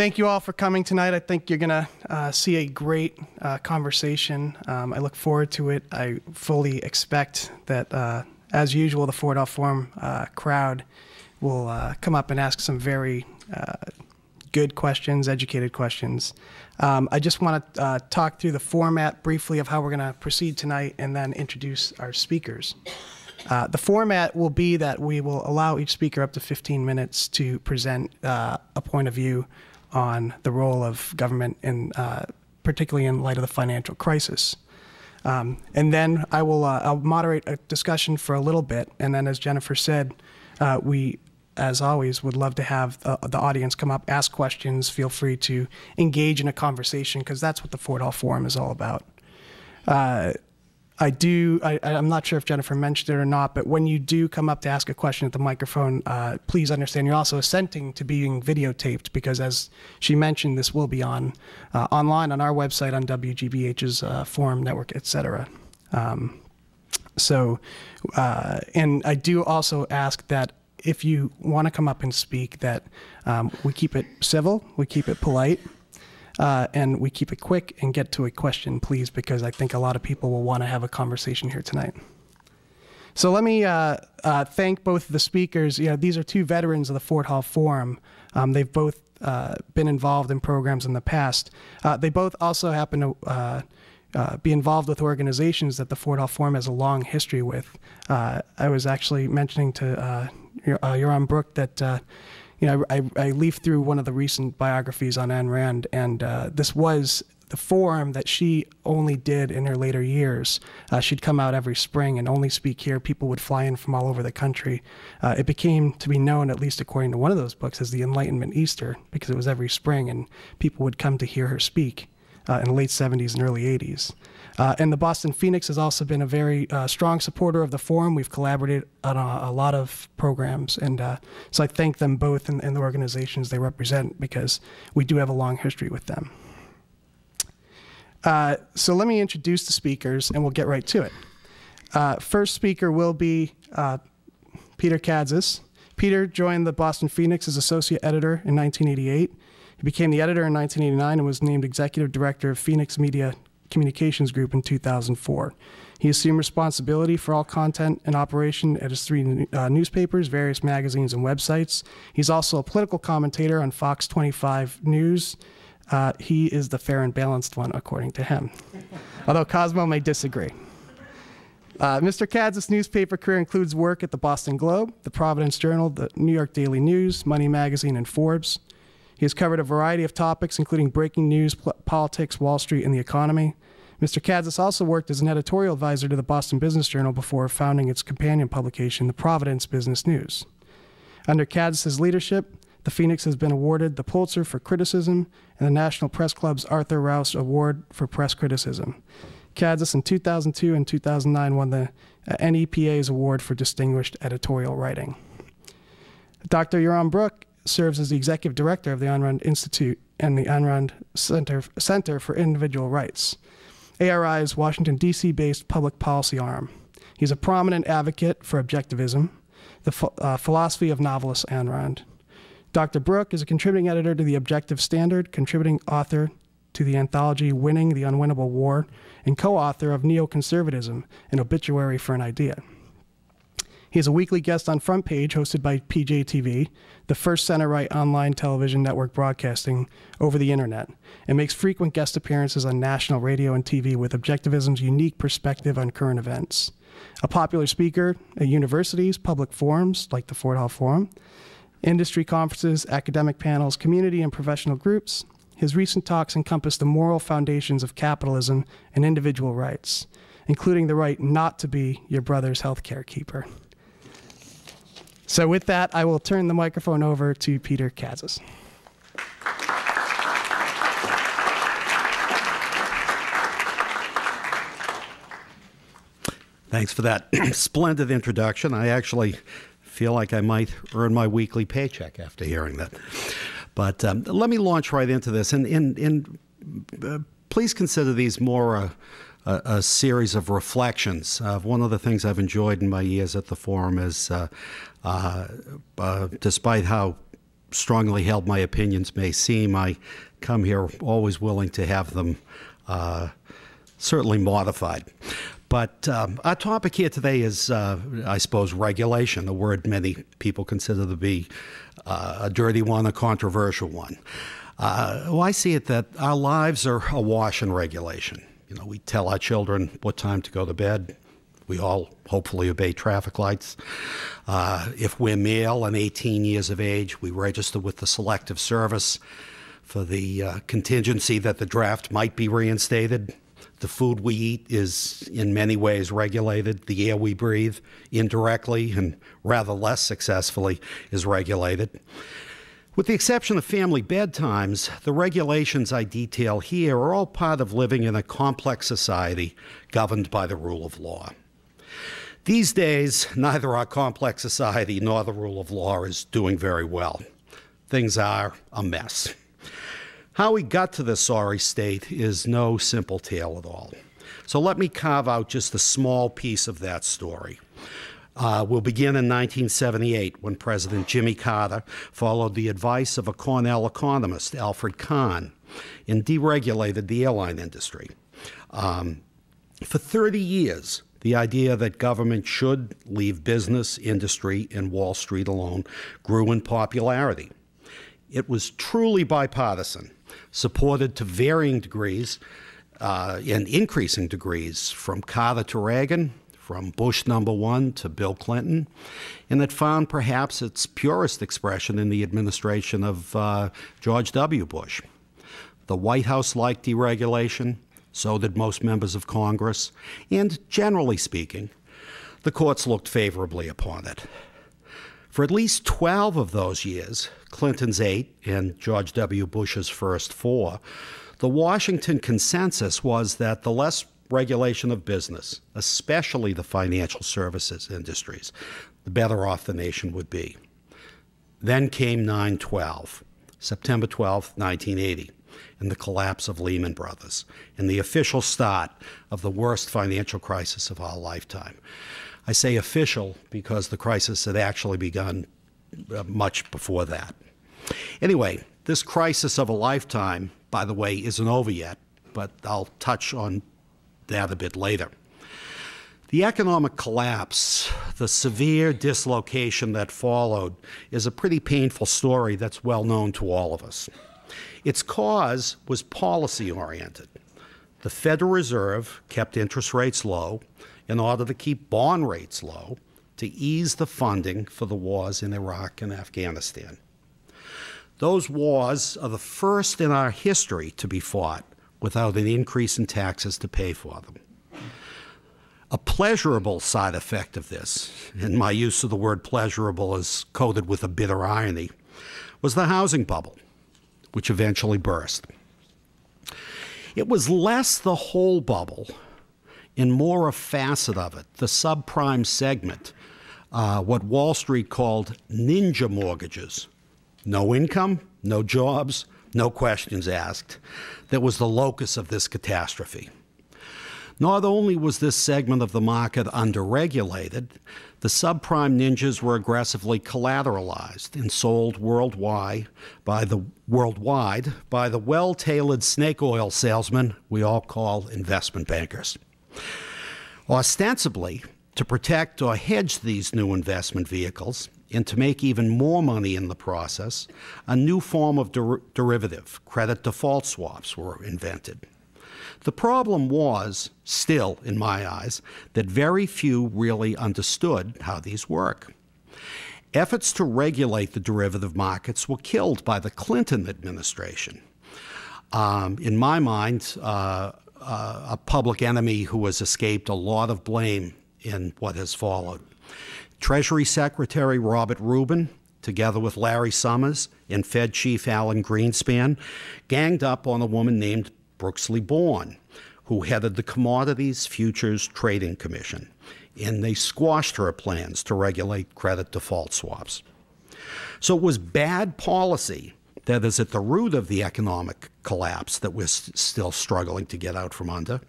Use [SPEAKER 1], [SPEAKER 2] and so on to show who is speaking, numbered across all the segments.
[SPEAKER 1] Thank you all for coming tonight. I think you're going to uh, see a great uh, conversation. Um, I look forward to it. I fully expect that, uh, as usual, the Ford Hall Forum uh, crowd will uh, come up and ask some very uh, good questions, educated questions. Um, I just want to talk through the format briefly of how we're going to proceed tonight and then introduce our speakers. The format will be that we will allow each speaker up to 15 minutes to present a point of view on the role of government, in, uh, particularly in light of the financial crisis. Um, and then I will uh, I'll moderate a discussion for a little bit, and then as Jennifer said, uh, we as always, would love to have the, the, audience come up, ask questions, feel free to engage in a conversation because that's what the Ford Hall Forum is all about. Uh, I do, I, am not sure if Jennifer mentioned it or not, but when you do come up to ask a question at the microphone, uh, please understand you're also assenting to being videotaped because as she mentioned, this will be on uh, online on our website, on WGBH's uh, forum network, etc. Um, so, uh, and I do also ask that if you want to come up and speak, that um, we keep it civil, we keep it polite, uh, and we keep it quick and get to a question, please, because I think a lot of people will want to have a conversation here tonight. So let me uh, uh, thank both the speakers. You know, these are two veterans of the Ford Hall Forum. Um, they've both uh, been involved in programs in the past. Uh, they both also happen to uh, uh, be involved with organizations that the Ford Hall Forum has a long history with. Uh, I was actually mentioning to uh, Brook that you know, I, I leafed through one of the recent biographies on Ayn Rand, and uh, this was the forum that she only did in her later years. Uh, she'd come out every spring and only speak here. People would fly in from all over the country. Uh, it became to be known, at least according to one of those books, as the Enlightenment Easter, because it was every spring and people would come to hear her speak uh, in the late 70s and early 80s. Uh, and the Boston Phoenix has also been a very uh, strong supporter of the forum. We've collaborated on a, a lot of programs, and uh, so I thank them both and, and, the organizations they represent because we do have a long history with them. Uh, so let me introduce the speakers, and we'll get right to it. Uh, first speaker will be uh, Peter Kadzis. Peter joined the Boston Phoenix as associate editor in 1988. He became the editor in 1989 and was named executive director of Phoenix Media Communications Group in 2004. He assumed responsibility for all content and operation at his three uh, newspapers, various magazines, and websites. He's also a political commentator on Fox 25 News. Uh, he is the fair and balanced one, according to him, although Cosmo may disagree. Uh, Mr. Kadzis' newspaper career includes work at the Boston Globe, the Providence Journal, the New York Daily News, Money Magazine, and Forbes. He has covered a variety of topics, including breaking news, politics, Wall Street, and the economy. Mr. Kadzis also worked as an editorial advisor to the Boston Business Journal before founding its companion publication, the Providence Business News. Under Kadzis' leadership, the Phoenix has been awarded the Pulitzer for Criticism and the National Press Club's Arthur Rowse Award for Press Criticism. Kadzis in 2002 and 2009 won the uh, NEPA's Award for Distinguished Editorial Writing. Dr. Yaron Brook serves as the executive director of the Ayn Rand Institute and the Ayn Rand Center, Center for Individual Rights, ARI's Washington, D.C. based public policy arm. He's a prominent advocate for objectivism, the ph uh, philosophy of novelist Ayn Rand. Dr. Brook is a contributing editor to the Objective Standard, contributing author to the anthology Winning the Unwinnable War, and co author of Neoconservatism, an obituary for an idea. He is a weekly guest on Front Page, hosted by PJTV, the first center right online television network broadcasting over the internet, and makes frequent guest appearances on national radio and TV with Objectivism's unique perspective on current events. A popular speaker at universities, public forums like the Ford Hall Forum, industry conferences, academic panels, community and professional groups, his recent talks encompass the moral foundations of capitalism and individual rights, including the right not to be your brother's healthcare keeper. So with that, I will turn the microphone over to Peter Kadzis.
[SPEAKER 2] Thanks for that splendid introduction. I actually feel like I might earn my weekly paycheck after hearing that. But um, let me launch right into this. And, and, and uh, please consider these more uh, a, a, series of reflections. Uh, one of the things I've enjoyed in my years at the forum is, uh, uh, despite how strongly held my opinions may seem, I come here always willing to have them uh, certainly modified. But um, our topic here today is, uh, I suppose, regulation, a word many people consider to be uh, a dirty one, a controversial one. Uh, well, I see it that our lives are awash in regulation. You know, we tell our children what time to go to bed. We all hopefully obey traffic lights. Uh, if we're male and 18 years of age, we register with the Selective Service for the uh, contingency that the draft might be reinstated. The food we eat is in many ways regulated. The air we breathe, indirectly and rather less successfully, is regulated. With the exception of family bedtimes, the regulations I detail here are all part of living in a complex society governed by the rule of law. These days, neither our complex society nor the rule of law is doing very well. Things are a mess. How we got to this sorry state is no simple tale at all. So let me carve out just a small piece of that story. Uh, we'll begin in 1978 when President Jimmy Carter followed the advice of a Cornell economist, Alfred Kahn, and deregulated the airline industry. Um, for 30 years, the idea that government should leave business, industry, and Wall Street alone grew in popularity. It was truly bipartisan supported to varying degrees uh, and increasing degrees from Carter to Reagan, from Bush number one to Bill Clinton, and it found perhaps its purest expression in the administration of uh, George W. Bush. The White House liked deregulation, so did most members of Congress, and generally speaking, the courts looked favorably upon it. For at least 12 of those years, Clinton's eight and George W. Bush's first four, the Washington consensus was that the less regulation of business, especially the financial services industries, the better off the nation would be. Then came 9 12, September 12, 1980, and the collapse of Lehman Brothers, and the official start of the worst financial crisis of our lifetime. I say official because the crisis had actually begun uh, much before that. Anyway, this crisis of a lifetime, by the way, isn't over yet, but I'll touch on that a bit later. The economic collapse, the severe dislocation that followed, is a pretty painful story that's well known to all of us. Its cause was policy oriented. The Federal Reserve kept interest rates low in order to keep bond rates low to ease the funding for the wars in Iraq and Afghanistan. Those wars are the first in our history to be fought without an increase in taxes to pay for them. A pleasurable side effect of this, and my use of the word pleasurable is coated with a bitter irony, was the housing bubble, which eventually burst. It was less the whole bubble and more a facet of it, the subprime segment, uh, what Wall Street called ninja mortgages. No income, no jobs, no questions asked. That was the locus of this catastrophe. Not only was this segment of the market underregulated, the subprime ninjas were aggressively collateralized and sold worldwide by the worldwide by the well-tailored snake oil salesmen we all call investment bankers. Ostensibly, to protect or hedge these new investment vehicles and to make even more money in the process, a new form of der derivative, credit default swaps, were invented. The problem was, still in my eyes, that very few really understood how these work. Efforts to regulate the derivative markets were killed by the Clinton administration. Um, in my mind, uh, uh, a public enemy who has escaped a lot of blame in what has followed. Treasury Secretary Robert Rubin, together with Larry Summers and Fed Chief Alan Greenspan, ganged up on a woman named Brooksley Born, who headed the Commodities Futures Trading Commission, and they squashed her plans to regulate credit default swaps. So it was bad policy that is at the root of the economic collapse that we're still struggling to get out from under.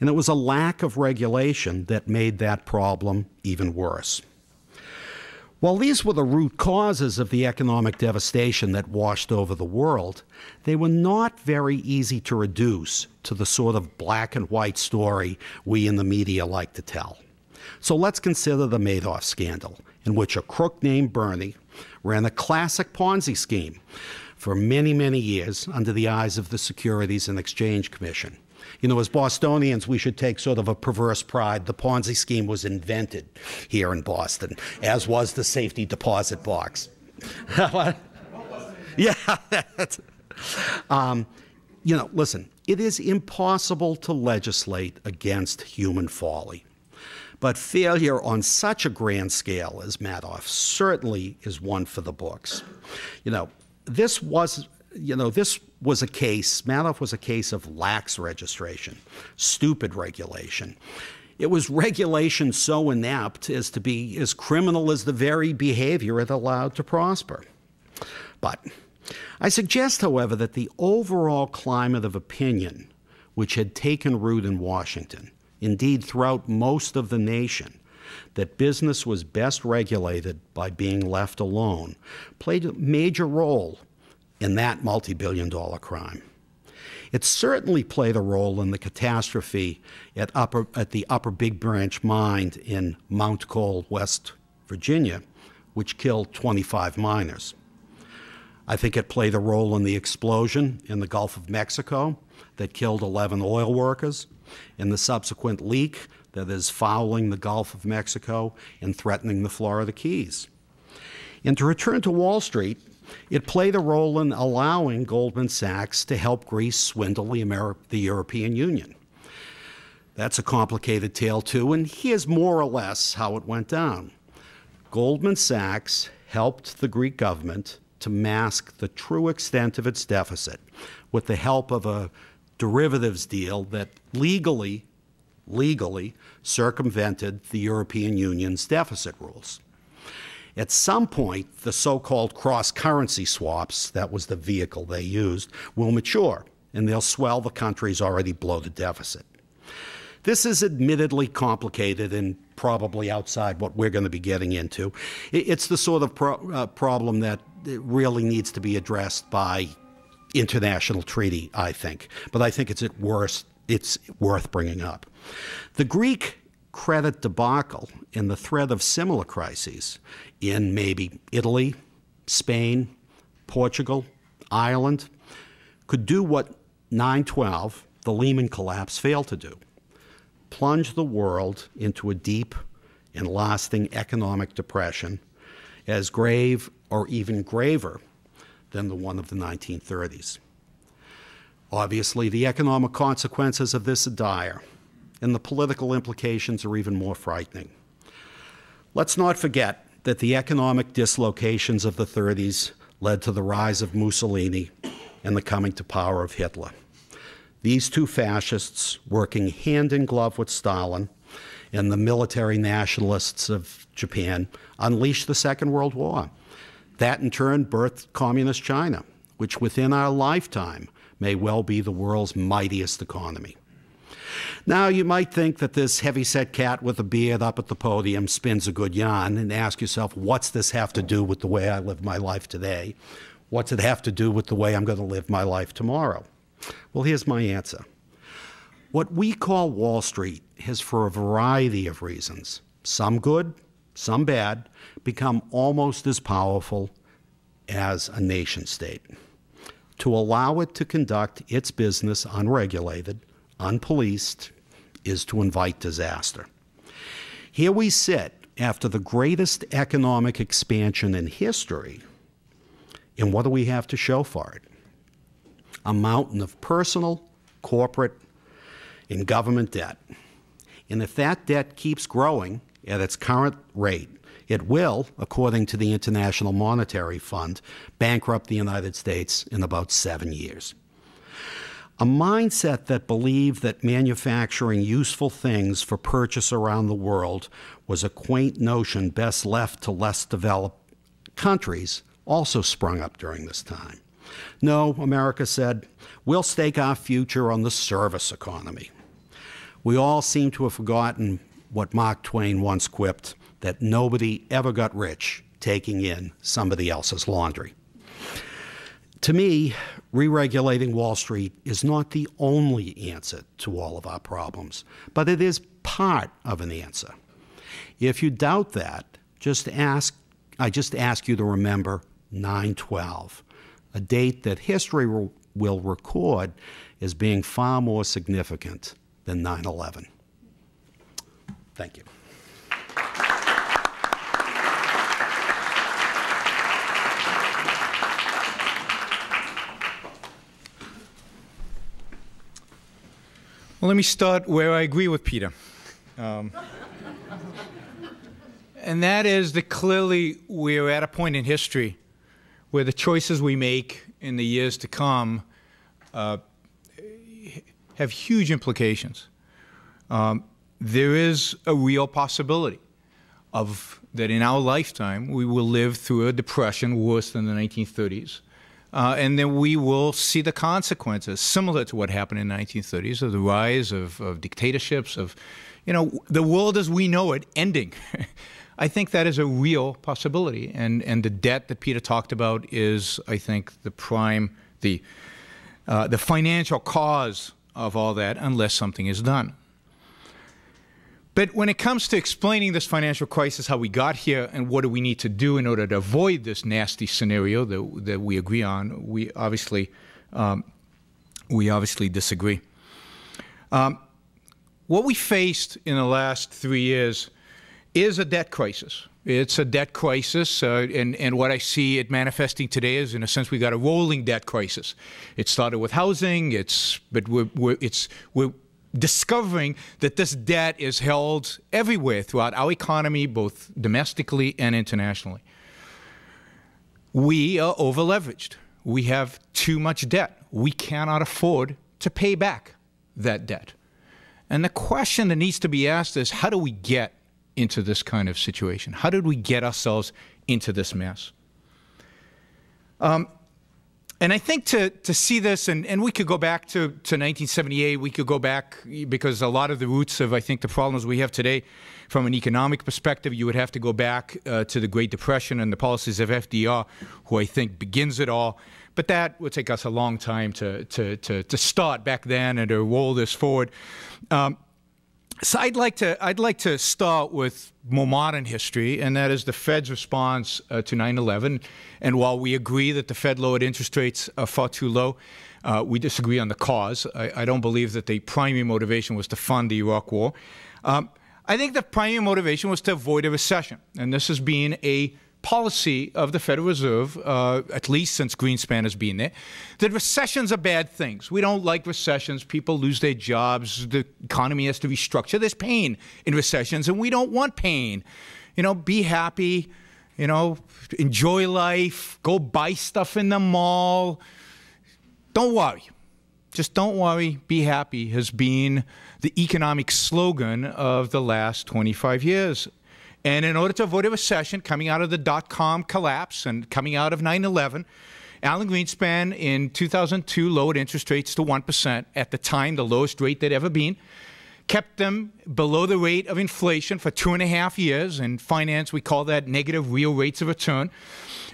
[SPEAKER 2] And it was a lack of regulation that made that problem even worse. While these were the root causes of the economic devastation that washed over the world, they were not very easy to reduce to the sort of black and white story we in the media like to tell. So let's consider the Madoff scandal, in which a crook named Bernie ran a classic Ponzi scheme for many, many years under the eyes of the Securities and Exchange Commission. You know, as Bostonians, we should take sort of a perverse pride. The Ponzi scheme was invented here in Boston, as was the safety deposit box. yeah. um, you know, listen, it is impossible to legislate against human folly. But failure on such a grand scale as Madoff certainly is one for the books. You know, this was you know, this was a case, Madoff was a case of lax registration, stupid regulation. It was regulation so inept as to be as criminal as the very behavior it allowed to prosper. But I suggest, however, that the overall climate of opinion which had taken root in Washington, indeed throughout most of the nation, that business was best regulated by being left alone, played a major role in that multi billion dollar crime. It certainly played a role in the catastrophe at, upper, at the Upper Big Branch mine in Montcoal, West Virginia, which killed 25 miners. I think it played a role in the explosion in the Gulf of Mexico that killed 11 oil workers, in the subsequent leak that is fouling the Gulf of Mexico and threatening the Florida Keys. And to return to Wall Street, it played a role in allowing Goldman Sachs to help Greece swindle the, Ameri- the European Union. That's a complicated tale, too, and here's more or less how it went down. Goldman Sachs helped the Greek government to mask the true extent of its deficit with the help of a derivatives deal that legally legally circumvented the European Union's deficit rules. At some point, the so called cross currency swaps, that was the vehicle they used, will mature and they'll swell the country's already bloated deficit. This is admittedly complicated and probably outside what we're going to be getting into. It's the sort of pro uh, problem that really needs to be addressed by international treaty, I think. But I think it's at worst, it's worth bringing up. The Greek credit debacle and the threat of similar crises in maybe Italy, Spain, Portugal, Ireland, could do what 912, the Lehman collapse, failed to do plunge the world into a deep and lasting economic depression as grave or even graver than the one of the 1930s. Obviously, the economic consequences of this are dire, and the political implications are even more frightening. Let's not forget that the economic dislocations of the 30s led to the rise of Mussolini and the coming to power of Hitler. These two fascists, working hand in glove with Stalin and the military nationalists of Japan, unleashed the Second World War. That in turn birthed Communist China, which within our lifetime may well be the world's mightiest economy. Now, you might think that this heavy-set cat with a beard up at the podium spins a good yarn and ask yourself, what's this have to do with the way I live my life today? What's it have to do with the way I'm going to live my life tomorrow? Well, here's my answer. What we call Wall Street has, for a variety of reasons, some good, some bad, become almost as powerful as a nation state. To allow it to conduct its business unregulated unpoliced, is to invite disaster. Here we sit after the greatest economic expansion in history, and what do we have to show for it? A mountain of personal, corporate, and government debt. And if that debt keeps growing at its current rate, it will, according to the International Monetary Fund, bankrupt the United States in about seven years. A mindset that believed that manufacturing useful things for purchase around the world was a quaint notion best left to less developed countries also sprung up during this time. No, America said, we'll stake our future on the service economy. We all seem to have forgotten what Mark Twain once quipped that nobody ever got rich taking in somebody else's laundry. To me, re regulating Wall Street is not the only answer to all of our problems, but it is part of an answer. If you doubt that, just ask, I just ask you to remember 912, a date that history will record as being far more significant than 9 11. Thank you.
[SPEAKER 3] Well, let me start where I agree with Peter. Um, and that is that clearly we're at a point in history where the choices we make in the years to come uh, have huge implications. Um, there is a real possibility of that in our lifetime we will live through a depression worse than the 1930s uh, and then we will see the consequences, similar to what happened in the 1930s, of the rise of, of dictatorships, of, you know, the world as we know it ending. I think that is a real possibility, and and the debt that Peter talked about is, I think, the prime, the uh, the financial cause of all that, unless something is done. But when it comes to explaining this financial crisis, how we got here, and what do we need to do in order to avoid this nasty scenario that, that we agree on, we obviously, um, we obviously disagree. Um, what we faced in the last three years is a debt crisis. It's a debt crisis, uh, and, and what I see it manifesting today is, in a sense, we've got a rolling debt crisis. It started with housing, it's, but we're, we're, it's, we're, discovering that this debt is held everywhere throughout our economy, both domestically and internationally. We are over leveraged. We have too much debt. We cannot afford to pay back that debt. And the question that needs to be asked is how do we get into this kind of situation? How did we get ourselves into this mess? Um, and I think to, to see this, and, and we could go back to, to 1978, we could go back because a lot of the roots of, I think, the problems we have today from an economic perspective, you would have to go back uh, to the Great Depression and the policies of FDR, who I think begins it all. But that would take us a long time to, to, to, to start back then and to roll this forward. Um, so I'd like to I'd like to start with more modern history, and that is the Fed's response uh, to 9/11. And while we agree that the Fed lowered interest rates are far too low, uh, we disagree on the cause. I, I, don't believe that the primary motivation was to fund the Iraq War. Um, I think the primary motivation was to avoid a recession, and this has been a policy of the Federal Reserve, uh, at least since Greenspan has been there, that recessions are bad things. We don't like recessions. People lose their jobs. The economy has to restructure. There's pain in recessions, and we don't want pain. You know, be happy. You know, enjoy life. Go buy stuff in the mall. Don't worry. Just don't worry. Be happy has been the economic slogan of the last 25 years and in order to avoid a recession coming out of the dot com collapse and coming out of 9 11, Alan Greenspan in 2002 lowered interest rates to 1%, at the time the lowest rate they'd ever been, kept them below the rate of inflation for two and a half years. In finance, we call that negative real rates of return.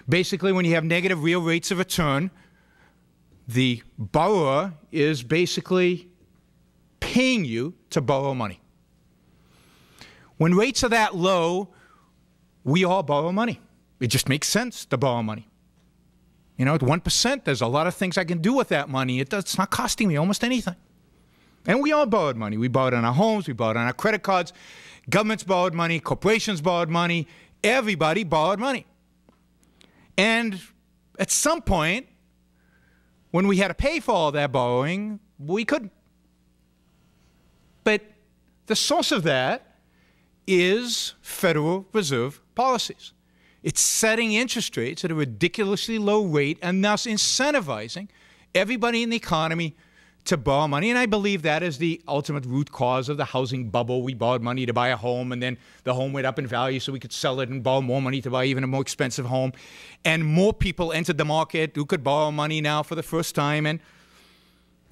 [SPEAKER 3] Basically, when you have negative real rates of return, the borrower is basically paying you to borrow money. When rates are that low, we all borrow money. It just makes sense to borrow money. You know, at 1%, there's a lot of things I can do with that money. It does, it's not costing me almost anything. And we all borrowed money. We borrowed on our homes, we borrowed on our credit cards. Governments borrowed money, corporations borrowed money, everybody borrowed money. And at some point, when we had to pay for all that borrowing, we couldn't. But the source of that is Federal Reserve policies. It's setting interest rates at a ridiculously low rate and thus incentivizing everybody in the economy to borrow money. And I believe that is the ultimate root cause of the housing bubble. We borrowed money to buy a home, and then the home went up in value, so we could sell it and borrow more money to buy even a more expensive home. And more people entered the market who could borrow money now for the first time. And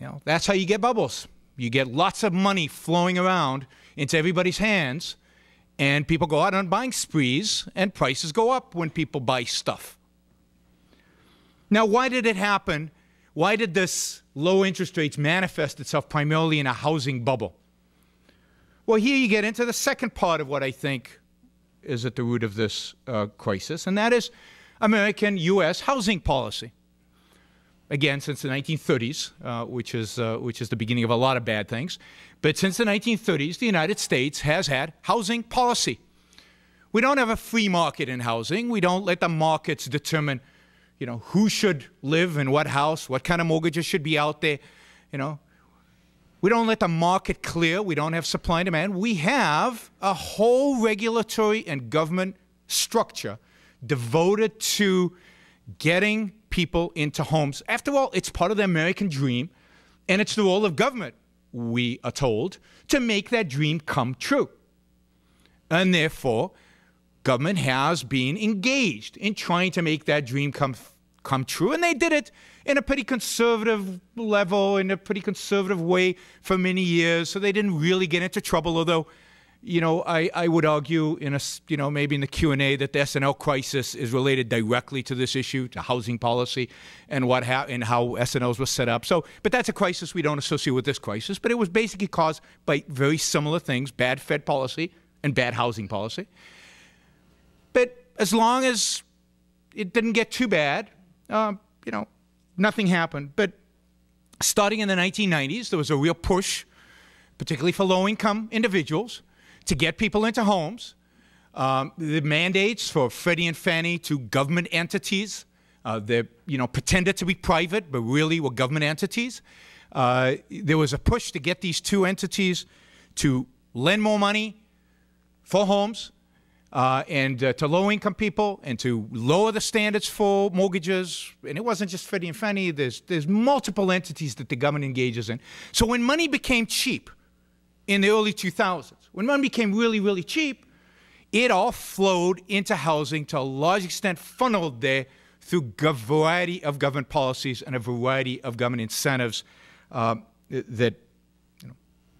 [SPEAKER 3] you know, that's how you get bubbles. You get lots of money flowing around into everybody's hands and people go out on buying sprees, and prices go up when people buy stuff. Now, why did it happen? Why did this low interest rates manifest itself primarily in a housing bubble? Well, here you get into the second part of what I think is at the root of this uh, crisis, and that is American U.S. housing policy. Again, since the 1930s, uh, which, is, uh, which is the beginning of a lot of bad things, but since the 1930s, the United States has had housing policy. We don't have a free market in housing. We don't let the markets determine, you know, who should live in what house, what kind of mortgages should be out there. You know, we don't let the market clear. We don't have supply and demand. We have a whole regulatory and government structure devoted to getting people into homes. After all, it's part of the American dream, and it's the role of government, we are told, to make that dream come true. And therefore, government has been engaged in trying to make that dream come come true. And they did it in a pretty conservative level, in a pretty conservative way for many years. So they didn't really get into trouble, although, you know, I, I would argue in a, you know, maybe in the Q&A that the S&L crisis is related directly to this issue, to housing policy and what ha- and how S&Ls were set up. So, but that's a crisis we don't associate with this crisis, but it was basically caused by very similar things, bad Fed policy and bad housing policy. But as long as it didn't get too bad, uh, you know, nothing happened. But starting in the 1990s, there was a real push, particularly for low income individuals, to get people into homes. Um, the mandates for Freddie and Fannie to government entities, uh, they you know pretended to be private, but really were government entities. Uh, there was a push to get these two entities to lend more money for homes uh, and uh, to low income people and to lower the standards for mortgages. And it wasn't just Freddie and Fannie, there's, there's multiple entities that the government engages in. So when money became cheap in the early 2000s, when money became really, really cheap, it all flowed into housing to a large extent, funneled there through a variety of government policies and a variety of government incentives uh, that you know,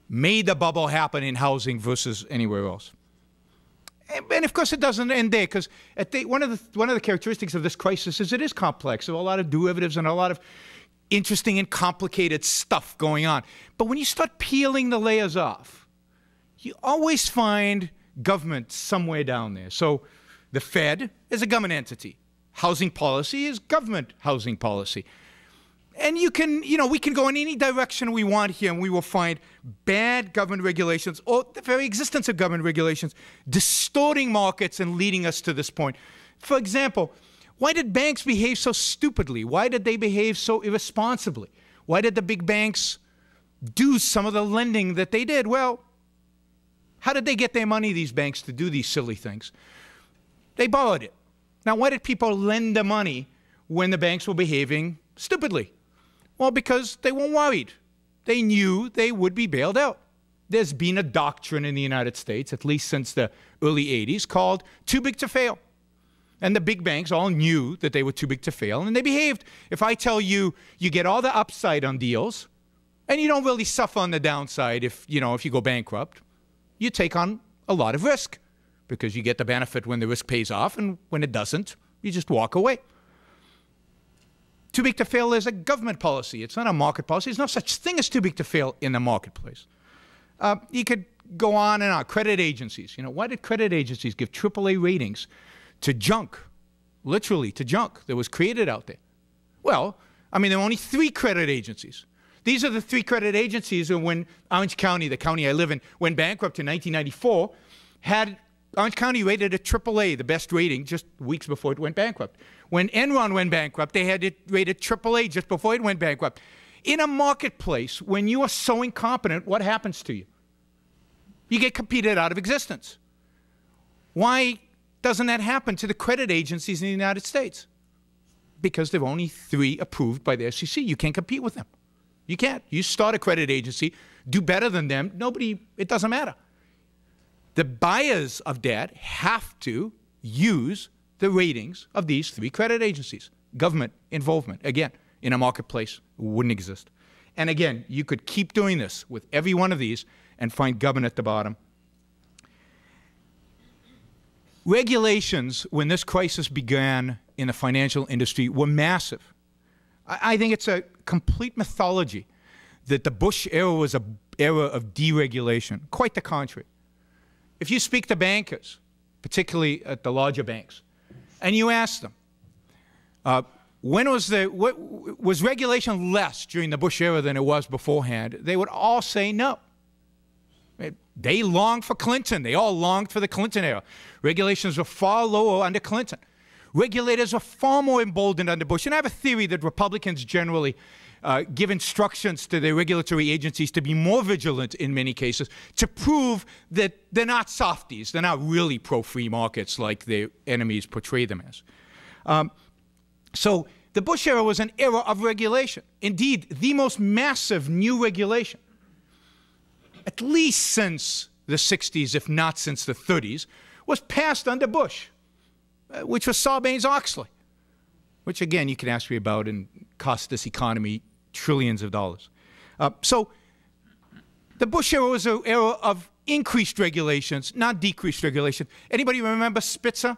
[SPEAKER 3] made the bubble happen in housing versus anywhere else. And, of course, it doesn't end there because the, one of the one of the characteristics of this crisis is it is complex. There are a lot of derivatives and a lot of interesting and complicated stuff going on. But when you start peeling the layers off, you always find government somewhere down there. So, the Fed is a government entity. Housing policy is government housing policy and you can, you know, we can go in any direction we want here and we will find bad government regulations or the very existence of government regulations distorting markets and leading us to this point. For example, why did banks behave so stupidly? Why did they behave so irresponsibly? Why did the big banks do some of the lending that they did? Well, how did they get their money, these banks, to do these silly things? They borrowed it. Now, why did people lend the money when the banks were behaving stupidly? Well, because they weren't worried. They knew they would be bailed out. There's been a doctrine in the United States, at least since the early 80s, called too big to fail. And the big banks all knew that they were too big to fail, and they behaved. If I tell you you get all the upside on deals, and you don't really suffer on the downside if you know if you go bankrupt, you take on a lot of risk because you get the benefit when the risk pays off, and when it doesn't, you just walk away. Too big to fail is a government policy. It's not a market policy. There's no such thing as too big to fail in the marketplace. Uh, you could go on and on. Credit agencies. You know, why did credit agencies give AAA ratings to junk, literally to junk that was created out there? Well, I mean, there were only three credit agencies. These are the three credit agencies when Orange County, the county I live in, went bankrupt in 1994, had Orange County rated a AAA, the best rating, just weeks before it went bankrupt. When Enron went bankrupt, they had it rated AAA just before it went bankrupt. In a marketplace, when you are so incompetent, what happens to you? You get competed out of existence. Why doesn't that happen to the credit agencies in the United States? Because there are only three approved by the SEC. You can't compete with them. You can't. You start a credit agency, do better than them. Nobody, it doesn't matter. The buyers of debt have to use the ratings of these three credit agencies. Government involvement, again, in a marketplace wouldn't exist. And again, you could keep doing this with every one of these and find government at the bottom. regulations, when this crisis began in the financial industry, were massive. I, I think it's a complete mythology that the Bush era was an era of deregulation. Quite the contrary. If you speak to bankers, particularly at the larger banks, and you ask them, uh, when was the what, was regulation less during the Bush era than it was beforehand? They would all say no. They longed for Clinton. They all longed for the Clinton era. Regulations were far lower under Clinton. Regulators were far more emboldened under Bush. And I have a theory that Republicans generally uh, give instructions to their regulatory agencies to be more vigilant in many cases to prove that they're not softies. They're not really pro free markets like their enemies portray them as. Um, so the Bush era was an era of regulation. Indeed, the most massive new regulation at least since the 60s, if not since the 30s, was passed under Bush, which was Sarbanes Oxley, which again you can ask me about and cost this economy trillions of dollars. Uh, so the Bush era was an era of increased regulations, not decreased regulation. Anybody remember Spitzer?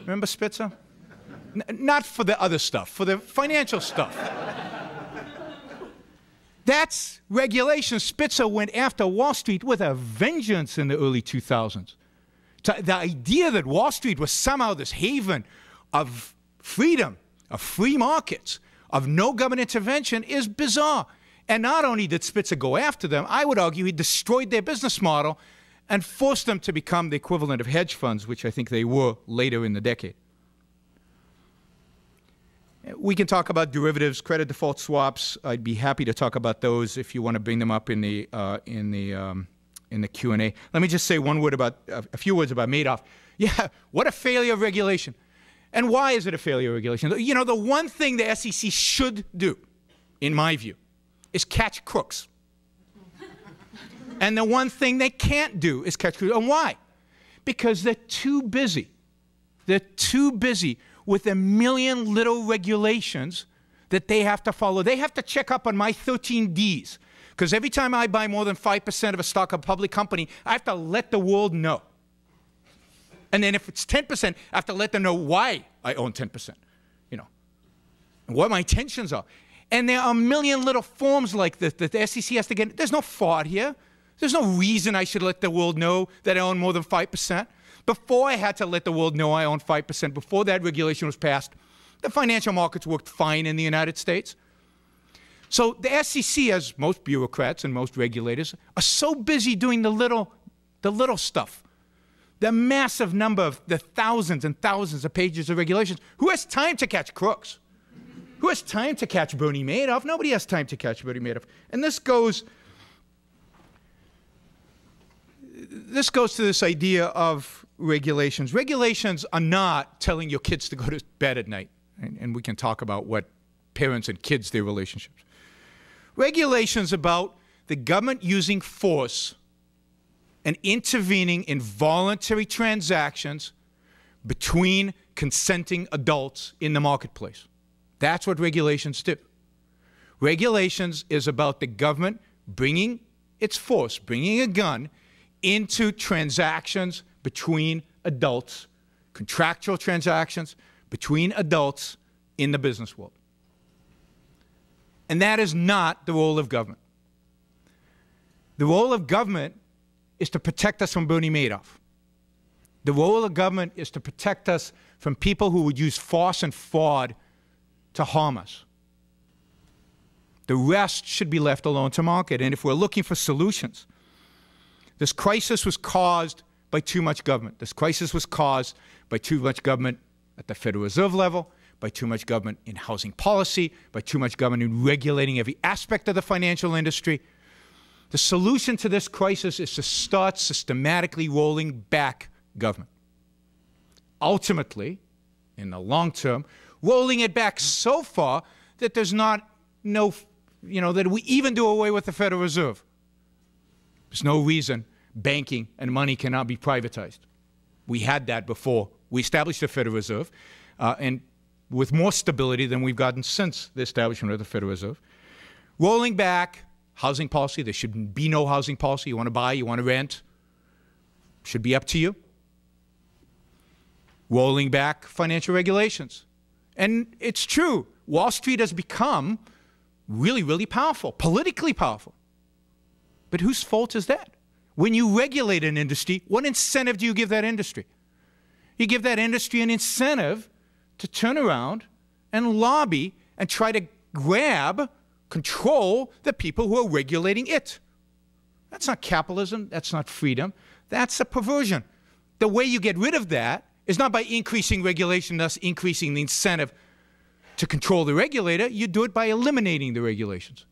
[SPEAKER 3] Remember Spitzer? N not for the other stuff, for the financial stuff. That's regulation. Spitzer went after Wall Street with a vengeance in the early 2000s. The idea that Wall Street was somehow this haven of freedom, of free markets, of no government intervention is bizarre. And not only did Spitzer go after them, I would argue he destroyed their business model and forced them to become the equivalent of hedge funds, which I think they were later in the decade. We can talk about derivatives, credit default swaps. I'd be happy to talk about those if you want to bring them up in the uh, in the um, in the Q and A. Let me just say one word about uh, a few words about Madoff. Yeah, what a failure of regulation, and why is it a failure of regulation? You know, the one thing the SEC should do, in my view, is catch crooks. and the one thing they can't do is catch crooks. And why? Because they're too busy. They're too busy with a million little regulations that they have to follow. They have to check up on my 13 Ds. Because every time I buy more than 5% of a stock of a public company, I have to let the world know. And then if it's 10%, I have to let them know why I own 10%, you know, and what my intentions are. And there are a million little forms like this that the SEC has to get. There's no fraud here. There's no reason I should let the world know that I own more than 5%. Before I had to let the world know I own 5%, before that regulation was passed, the financial markets worked fine in the United States. So the SEC, as most bureaucrats and most regulators, are so busy doing the little, the little stuff, the massive number of the thousands and thousands of pages of regulations. Who has time to catch crooks? Who has time to catch Bernie Madoff? Nobody has time to catch Bernie Madoff. And this goes, this goes to this idea of regulations. Regulations are not telling your kids to go to bed at night, and, and we can talk about what parents and kids, their relationships. Regulations about the government using force and intervening in voluntary transactions between consenting adults in the marketplace. That's what regulations do. Regulations is about the government bringing its force, bringing a gun into transactions between adults, contractual transactions between adults in the business world. And that is not the role of government. The role of government is to protect us from Bernie Madoff. The role of government is to protect us from people who would use force and fraud to harm us. The rest should be left alone to market. And if we're looking for solutions, this crisis was caused by too much government. This crisis was caused by too much government at the Federal Reserve level, by too much government in housing policy, by too much government in regulating every aspect of the financial industry. The solution to this crisis is to start systematically rolling back government. Ultimately, in the long term, rolling it back so far that there's not no, you know, that we even do away with the Federal Reserve. There's no reason banking and money cannot be privatized. We had that before. We established the Federal Reserve, uh, and with more stability than we've gotten since the establishment of the Federal Reserve. Rolling back housing policy, there should be no housing policy. You want to buy, you want to rent, should be up to you. rolling back financial regulations. And it's true, Wall Street has become really, really powerful, politically powerful. But whose fault is that? When you regulate an industry, what incentive do you give that industry? You give that industry an incentive to turn around and lobby and try to grab, control the people who are regulating it. That's not capitalism. That's not freedom. That's a perversion. The way you get rid of that is not by increasing regulation, thus increasing the incentive to control the regulator. You do it by eliminating the regulations.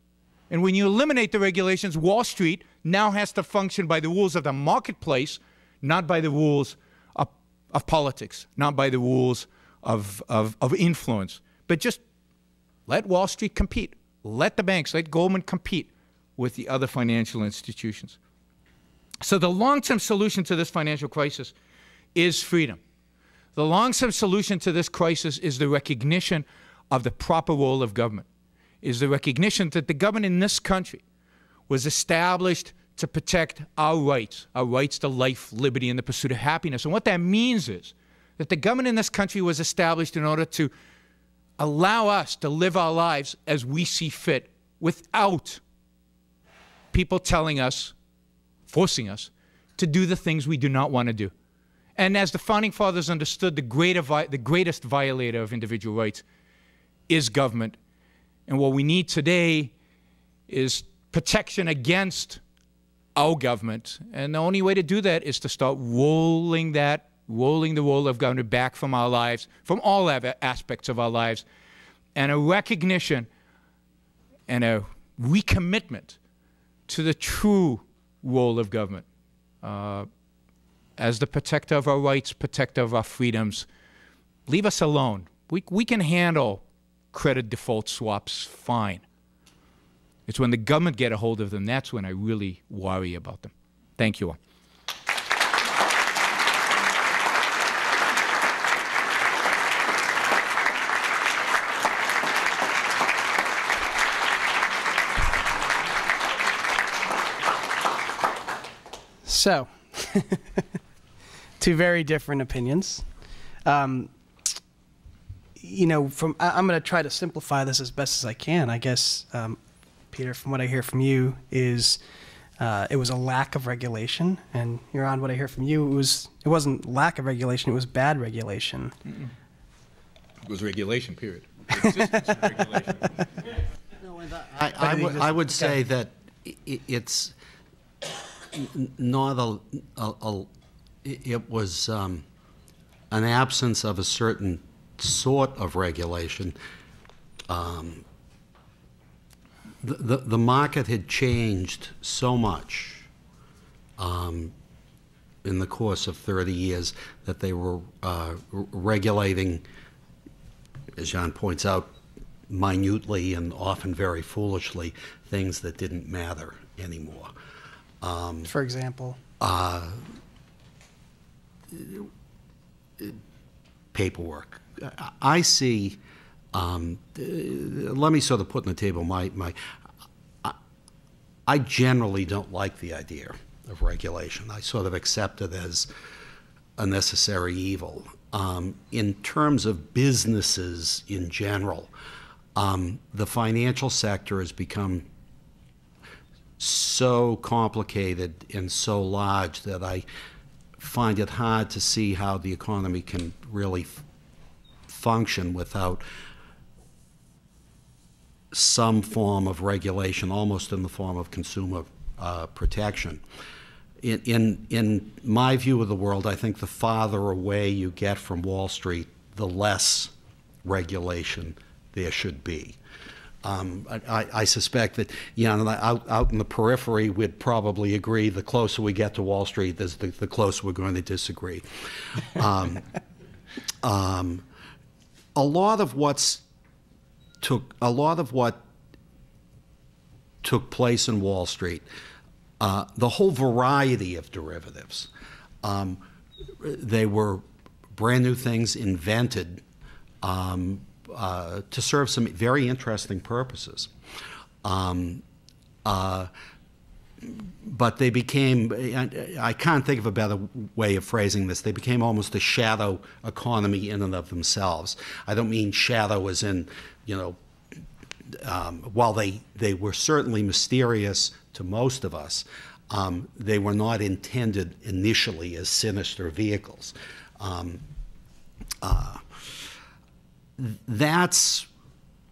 [SPEAKER 3] And when you eliminate the regulations, Wall Street now has to function by the rules of the marketplace, not by the rules of, of politics, not by the rules of, of, of influence. But just let Wall Street compete. Let the banks, let Goldman compete with the other financial institutions. So the long-term solution to this financial crisis is freedom. The long-term solution to this crisis is the recognition of the proper role of government, is the recognition that the government in this country was established to protect our rights, our rights to life, liberty, and the pursuit of happiness. And what that means is that the government in this country was established in order to allow us to live our lives as we see fit without people telling us, forcing us, to do the things we do not want to do. And as the founding fathers understood, the, the greatest violator of individual rights is government. And what we need today is protection against our government. And the only way to do that is to start rolling that, rolling the role of government back from our lives, from all aspects of our lives, and a recognition and a recommitment to the true role of government uh, as the protector of our rights, protector of our freedoms. Leave us alone. We, we can handle credit default swaps fine. It's when the government get a hold of them, that's when I really worry about them. Thank you all.
[SPEAKER 1] So, two very different opinions. Um, you know, from I, am going to try to simplify this as best as I can. I guess, um, Peter, from what I hear from you, is uh, it was a lack of regulation, and Yaron what I hear from you, it was it wasn't lack of regulation; it was bad regulation.
[SPEAKER 3] Mm-mm. It was regulation. Period.
[SPEAKER 2] regulation. no, I, I, would, I would say that it's not a, a, a it was um, an absence of a certain sort of regulation. Um, the, the, the, market had changed so much um, in the course of 30 years that they were uh, regulating, as Yaron points out, minutely and often very foolishly, things that didn't matter anymore.
[SPEAKER 1] Um, For example?
[SPEAKER 2] Uh, paperwork. I see. Um, uh, let me sort of put on the table my my. I, I generally don't like the idea of regulation. I sort of accept it as a necessary evil. Um, in terms of businesses in general, um, the financial sector has become so complicated and so large that I find it hard to see how the economy can really function without some form of regulation, almost in the form of consumer uh, protection. In, in, in my view of the world, I think the farther away you get from Wall Street, the less regulation there should be. Um, I, I, suspect that, you know, out, out in the periphery, we'd probably agree the closer we get to Wall Street, the, the closer we're going to disagree. Um, um, a lot of what's took a lot of what took place in Wall Street, uh, the whole variety of derivatives, um, they were brand new things invented um, uh, to serve some very interesting purposes. Um, uh, but they became, I can't think of a better way of phrasing this, they became almost a shadow economy in and of themselves. I don't mean shadow as in, you know, um, while they, they were certainly mysterious to most of us, um, they were not intended initially as sinister vehicles. Um, uh, that's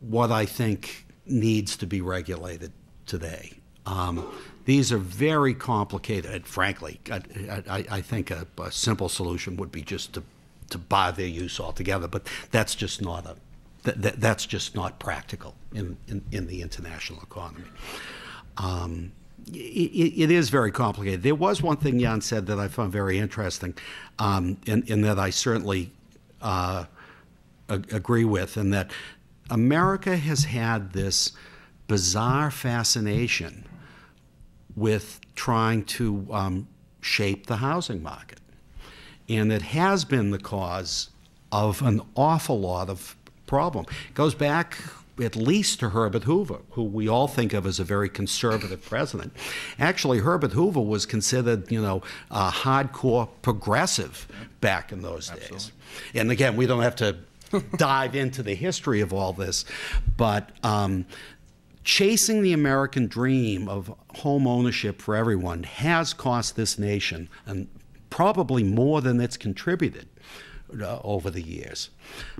[SPEAKER 2] what I think needs to be regulated today. Um, these are very complicated. Frankly, I, I, I think a, a, simple solution would be just to, to bar their use altogether. But that's just not a that that's just not practical in, in, in the international economy. Um, it, it is very complicated. There was one thing Yaron said that I found very interesting, um, in, in, that I certainly uh, agree with, and that America has had this bizarre fascination with trying to um, shape the housing market. And it has been the cause of an awful lot of problem. It goes back at least to Herbert Hoover, who we all think of as a very conservative president. Actually, Herbert Hoover was considered, you know, a hardcore progressive back in those Absolutely. days. And again, we don't have to dive into the history of all this, but um, chasing the American dream of home ownership for everyone has cost this nation and probably more than it's contributed. Uh, over the years,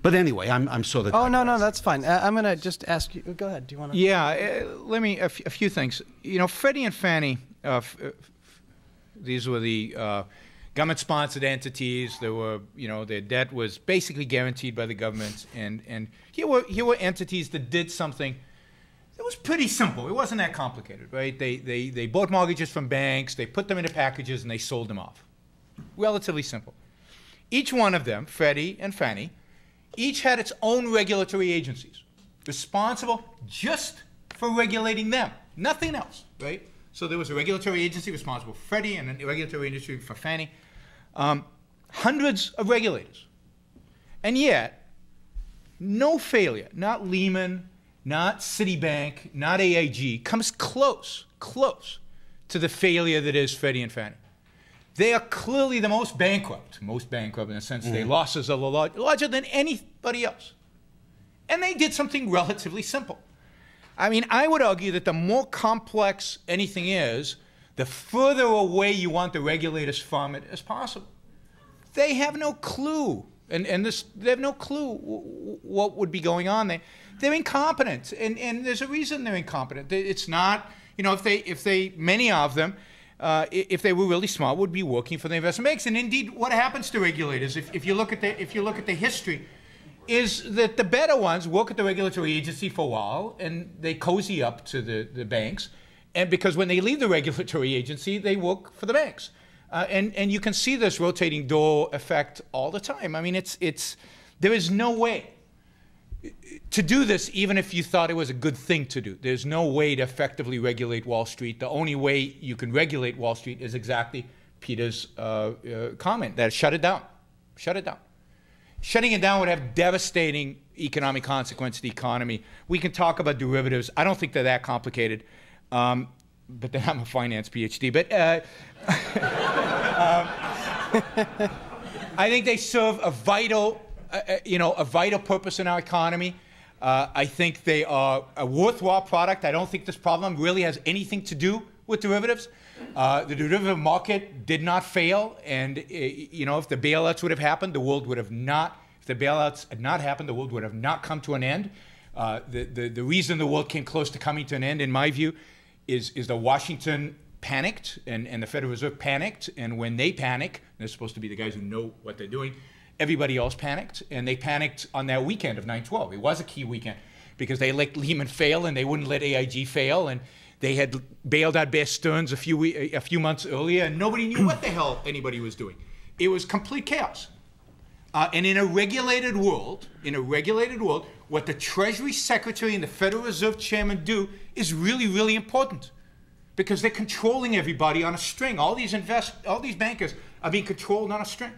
[SPEAKER 2] but anyway, I'm, I'm sort of.
[SPEAKER 1] Oh no, no, that's fine. Uh, I'm going to just ask you. Go ahead. Do you want to?
[SPEAKER 3] Yeah, uh, let me a, f- a few things. You know, Freddie and Fannie, uh, f- uh, these were the uh, government-sponsored entities. There were, you know, their debt was basically guaranteed by the government, and and here were here were entities that did something it was pretty simple. It wasn't that complicated, right? They, they, they bought mortgages from banks, they put them into packages, and they sold them off. Relatively simple. Each one of them, Freddie and Fannie, each had its own regulatory agencies responsible just for regulating them, nothing else, right? So there was a regulatory agency responsible for Freddie and a regulatory agency for Fannie. Um, hundreds of regulators. And yet, no failure, not Lehman, not Citibank, not AIG, comes close, close to the failure that is Freddie and Fannie. They are clearly the most bankrupt, most bankrupt in the sense mm-hmm. their losses are larger than anybody else. And they did something relatively simple. I mean, I would argue that the more complex anything is, the further away you want the regulators from it as possible. They have no clue, and, and this, they have no clue what would be going on there they're incompetent, and and there's a reason they're incompetent. It's not you know if they if they many of them. Uh, if they were really smart, would be working for the investment banks. And indeed, what happens to regulators, if, if you look at the if you look at the history, is that the better ones work at the regulatory agency for a while and they cozy up to the, the banks. And because when they leave the regulatory agency, they work for the banks. Uh, and, and you can see this rotating door effect all the time. I mean, it's, it's, there is no way to do this, even if you thought it was a good thing to do, there's no way to effectively regulate Wall Street. The only way you can regulate Wall Street is exactly Peter's uh, uh, comment that shut it down. Shut it down. Shutting it down would have devastating economic consequences to the economy. We can talk about derivatives. I don't think they're that complicated. Um, but then I'm a finance PhD. But uh, um, I think they serve a vital uh, you know, a vital purpose in our economy. Uh, I think they are a worthwhile product. I don't think this problem really has anything to do with derivatives. Uh, the derivative market did not fail, and uh, you know, if the bailouts would have happened, the world would have not. If the bailouts had not happened, the world would have not come to an end. Uh, the, the, the reason the world came close to coming to an end, in my view, is, is Washington panicked and, and the Federal Reserve panicked. And when they panic, they're supposed to be the guys who know what they're doing, everybody else panicked, and they panicked on that weekend of 9/12. It was a key weekend because they let Lehman fail and they wouldn't let AIG fail, and they had bailed out Bear Stearns a few a few months earlier, and nobody knew what the hell anybody was doing. It was complete chaos. Uh, and in a regulated world, in a regulated world, what the Treasury Secretary and the Federal Reserve Chairman do is really, really important because they're controlling everybody on a string. All these invest, all these bankers are being controlled on a string.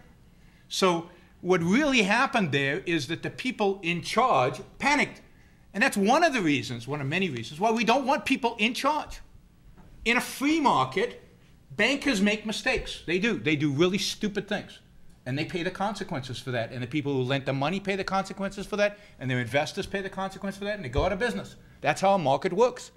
[SPEAKER 3] So what really happened there is that the people in charge panicked. And that's one of the reasons, one of many reasons, why we don't want people in charge. In a free market, bankers make mistakes. They do. They do really stupid things. And they pay the consequences for that. And the people who lent them money pay the consequences for that. And their investors pay the consequence for that. And they go out of business. That's how a market works.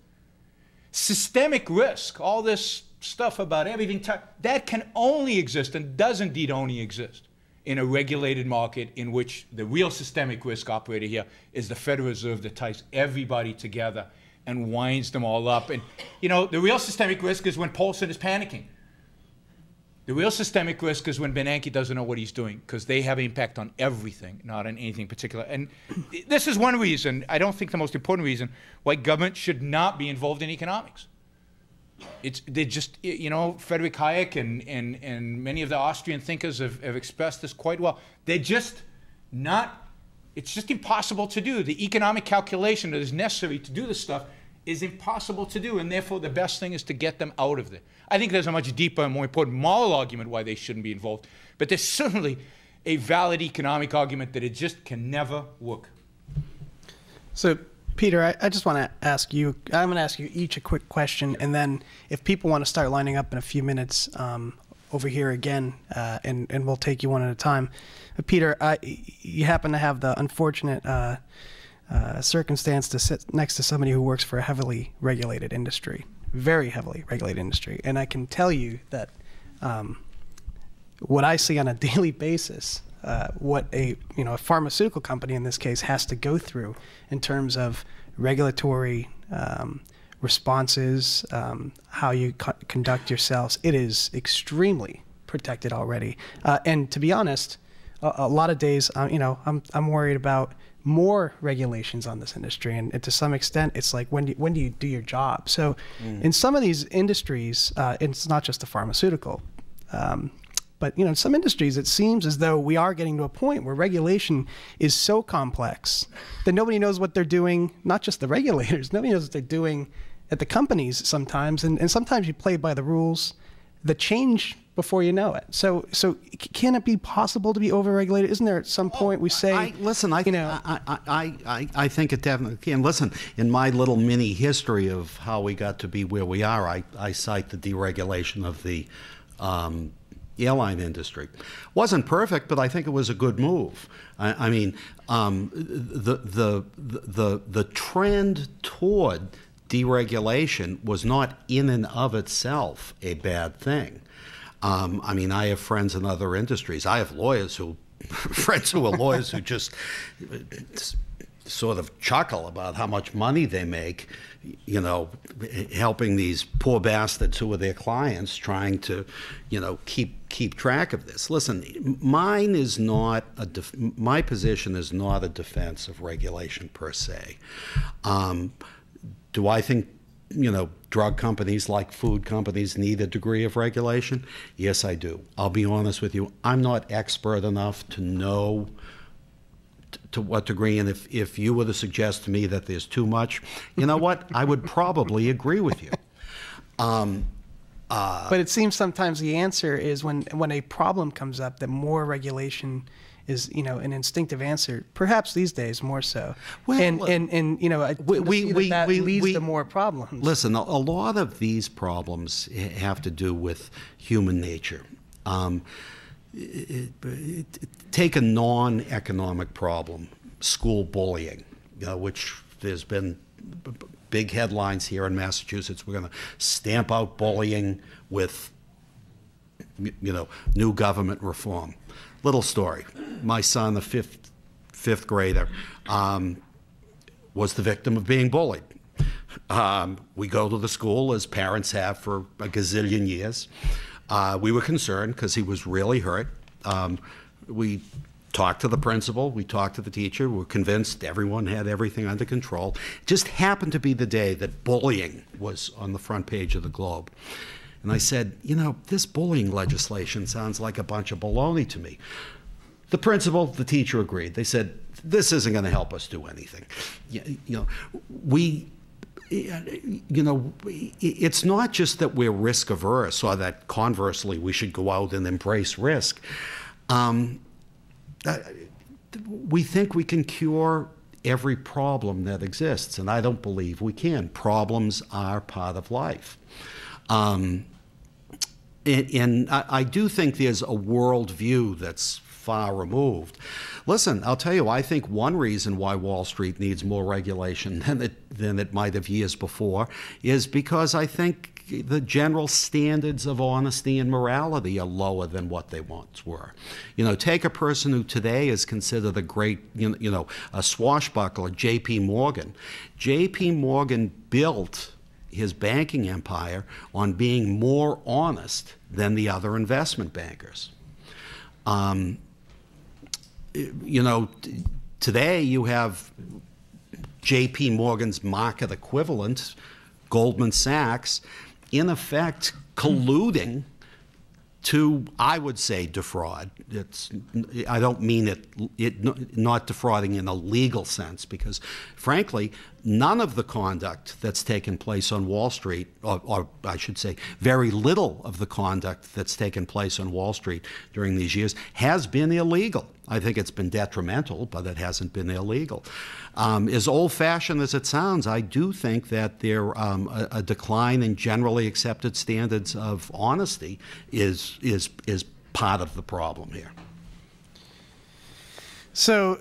[SPEAKER 3] Systemic risk, all this stuff about everything, that can only exist and does indeed only exist in a regulated market in which the real systemic risk operator here is the Federal Reserve that ties everybody together and winds them all up. And, you know, the real systemic risk is when Paulson is panicking. The real systemic risk is when Bernanke doesn't know what he's doing because they have impact on everything, not on anything particular. And this is one reason, I don't think the most important reason, why government should not be involved in economics. It's they just you know Frederick Hayek and, and, and many of the Austrian thinkers have, have expressed this quite well. They're just not. It's just impossible to do. The economic calculation that is necessary to do this stuff is impossible to do, and therefore the best thing is to get them out of there. I think there's a much deeper and more important moral argument why they shouldn't be involved, but there's certainly a valid economic argument that it just can never work.
[SPEAKER 1] So, Peter, I, I just want to ask you, I'm going to ask you each a quick question, and then if people want to start lining up in a few minutes um, over here again, uh, and, and we'll take you one at a time. But Peter, I, you happen to have the unfortunate uh, uh, circumstance to sit next to somebody who works for a heavily regulated industry, very heavily regulated industry, and I can tell you that um, what I see on a daily basis, uh, what a you know a pharmaceutical company in this case has to go through in terms of regulatory um, responses, um, how you co- conduct yourselves, it is extremely protected already. Uh, and to be honest, a, a lot of days, uh, you know, I'm I'm worried about more regulations on this industry, and, and, to some extent, it's like when do, when do you do your job? So, mm. in some of these industries, uh, it's not just the pharmaceutical, um, but you know, in some industries, it seems as though we are getting to a point where regulation is so complex that nobody knows what they're doing. Not just the regulators, nobody knows what they're doing at the companies sometimes, and, and sometimes you play by the rules The change before you know it. So, so can it be possible to be overregulated? Isn't there at some point we say,
[SPEAKER 2] I, listen, I, you know, I, I, I, I think it definitely can. Listen, in my little mini history of how we got to be where we are, I, I cite the deregulation of the um, airline industry. wasn't perfect, but I think it was a good move. I, I mean, um, the, the the the trend toward deregulation was not in and of itself a bad thing. Um, I mean, I have friends in other industries. I have lawyers who, friends who are lawyers who just sort of chuckle about how much money they make, you know, helping these poor bastards who are their clients, trying to, you know, keep keep track of this. Listen, mine is not a my position is not a defense of regulation per se. Um, do I think you know, drug companies like food companies need a degree of regulation? Yes, I do. I'll be honest with you. I'm not expert enough to know to what degree. And if, if you were to suggest to me that there's too much, you know what? I would probably agree with you. Um,
[SPEAKER 1] uh, but it seems sometimes the answer is when, when a problem comes up that more regulation – is you know an instinctive answer. Perhaps these days more so. Well, and and, and you know we we, we, that we, leads we, to more problems.
[SPEAKER 2] Listen, a, lot of these problems have to do with human nature. Um, it, it, take a non-economic problem, school bullying, know, which there's been big headlines here in Massachusetts. We're going to stamp out bullying with, you know, new government reform. Little story. My son, the fifth fifth grader, um, was the victim of being bullied. Um, we go to the school as parents have for a gazillion years. Uh, we were concerned because he was really hurt. Um, we talked to the principal, we talked to the teacher, we were convinced everyone had everything under control. It just happened to be the day that bullying was on the front page of the Globe. And I said, you know, this bullying legislation sounds like a bunch of baloney to me. The principal, the teacher agreed. They said, this isn't going to help us do anything. You, know, we, you know, it's not just that we're risk averse or that conversely we should go out and embrace risk. Um, we think we can cure every problem that exists, and I don't believe we can. Problems are part of life. Um, and, I, I do think there's a worldview that's far removed. Listen, I'll tell you, I think one reason why Wall Street needs more regulation than it, than it might have years before is because I think the general standards of honesty and morality are lower than what they once were. You know, take a person who today is considered a great, you know, you know a swashbuckler, J.P. Morgan. J.P. Morgan built his banking empire on being more honest than the other investment bankers. Um, you know, today you have J.P. Morgan's market equivalent, Goldman Sachs, in effect colluding to, I would say, defraud. It's, I don't mean it, it not defrauding in a legal sense, because frankly, none of the conduct that's taken place on Wall Street, or, or, I should say, very little of the conduct that's taken place on Wall Street during these years has been illegal. I think it's been detrimental, but it hasn't been illegal. Um, as old fashioned as it sounds, I do think that there um, a, a, decline in generally accepted standards of honesty is, is, is part of the problem here.
[SPEAKER 1] So,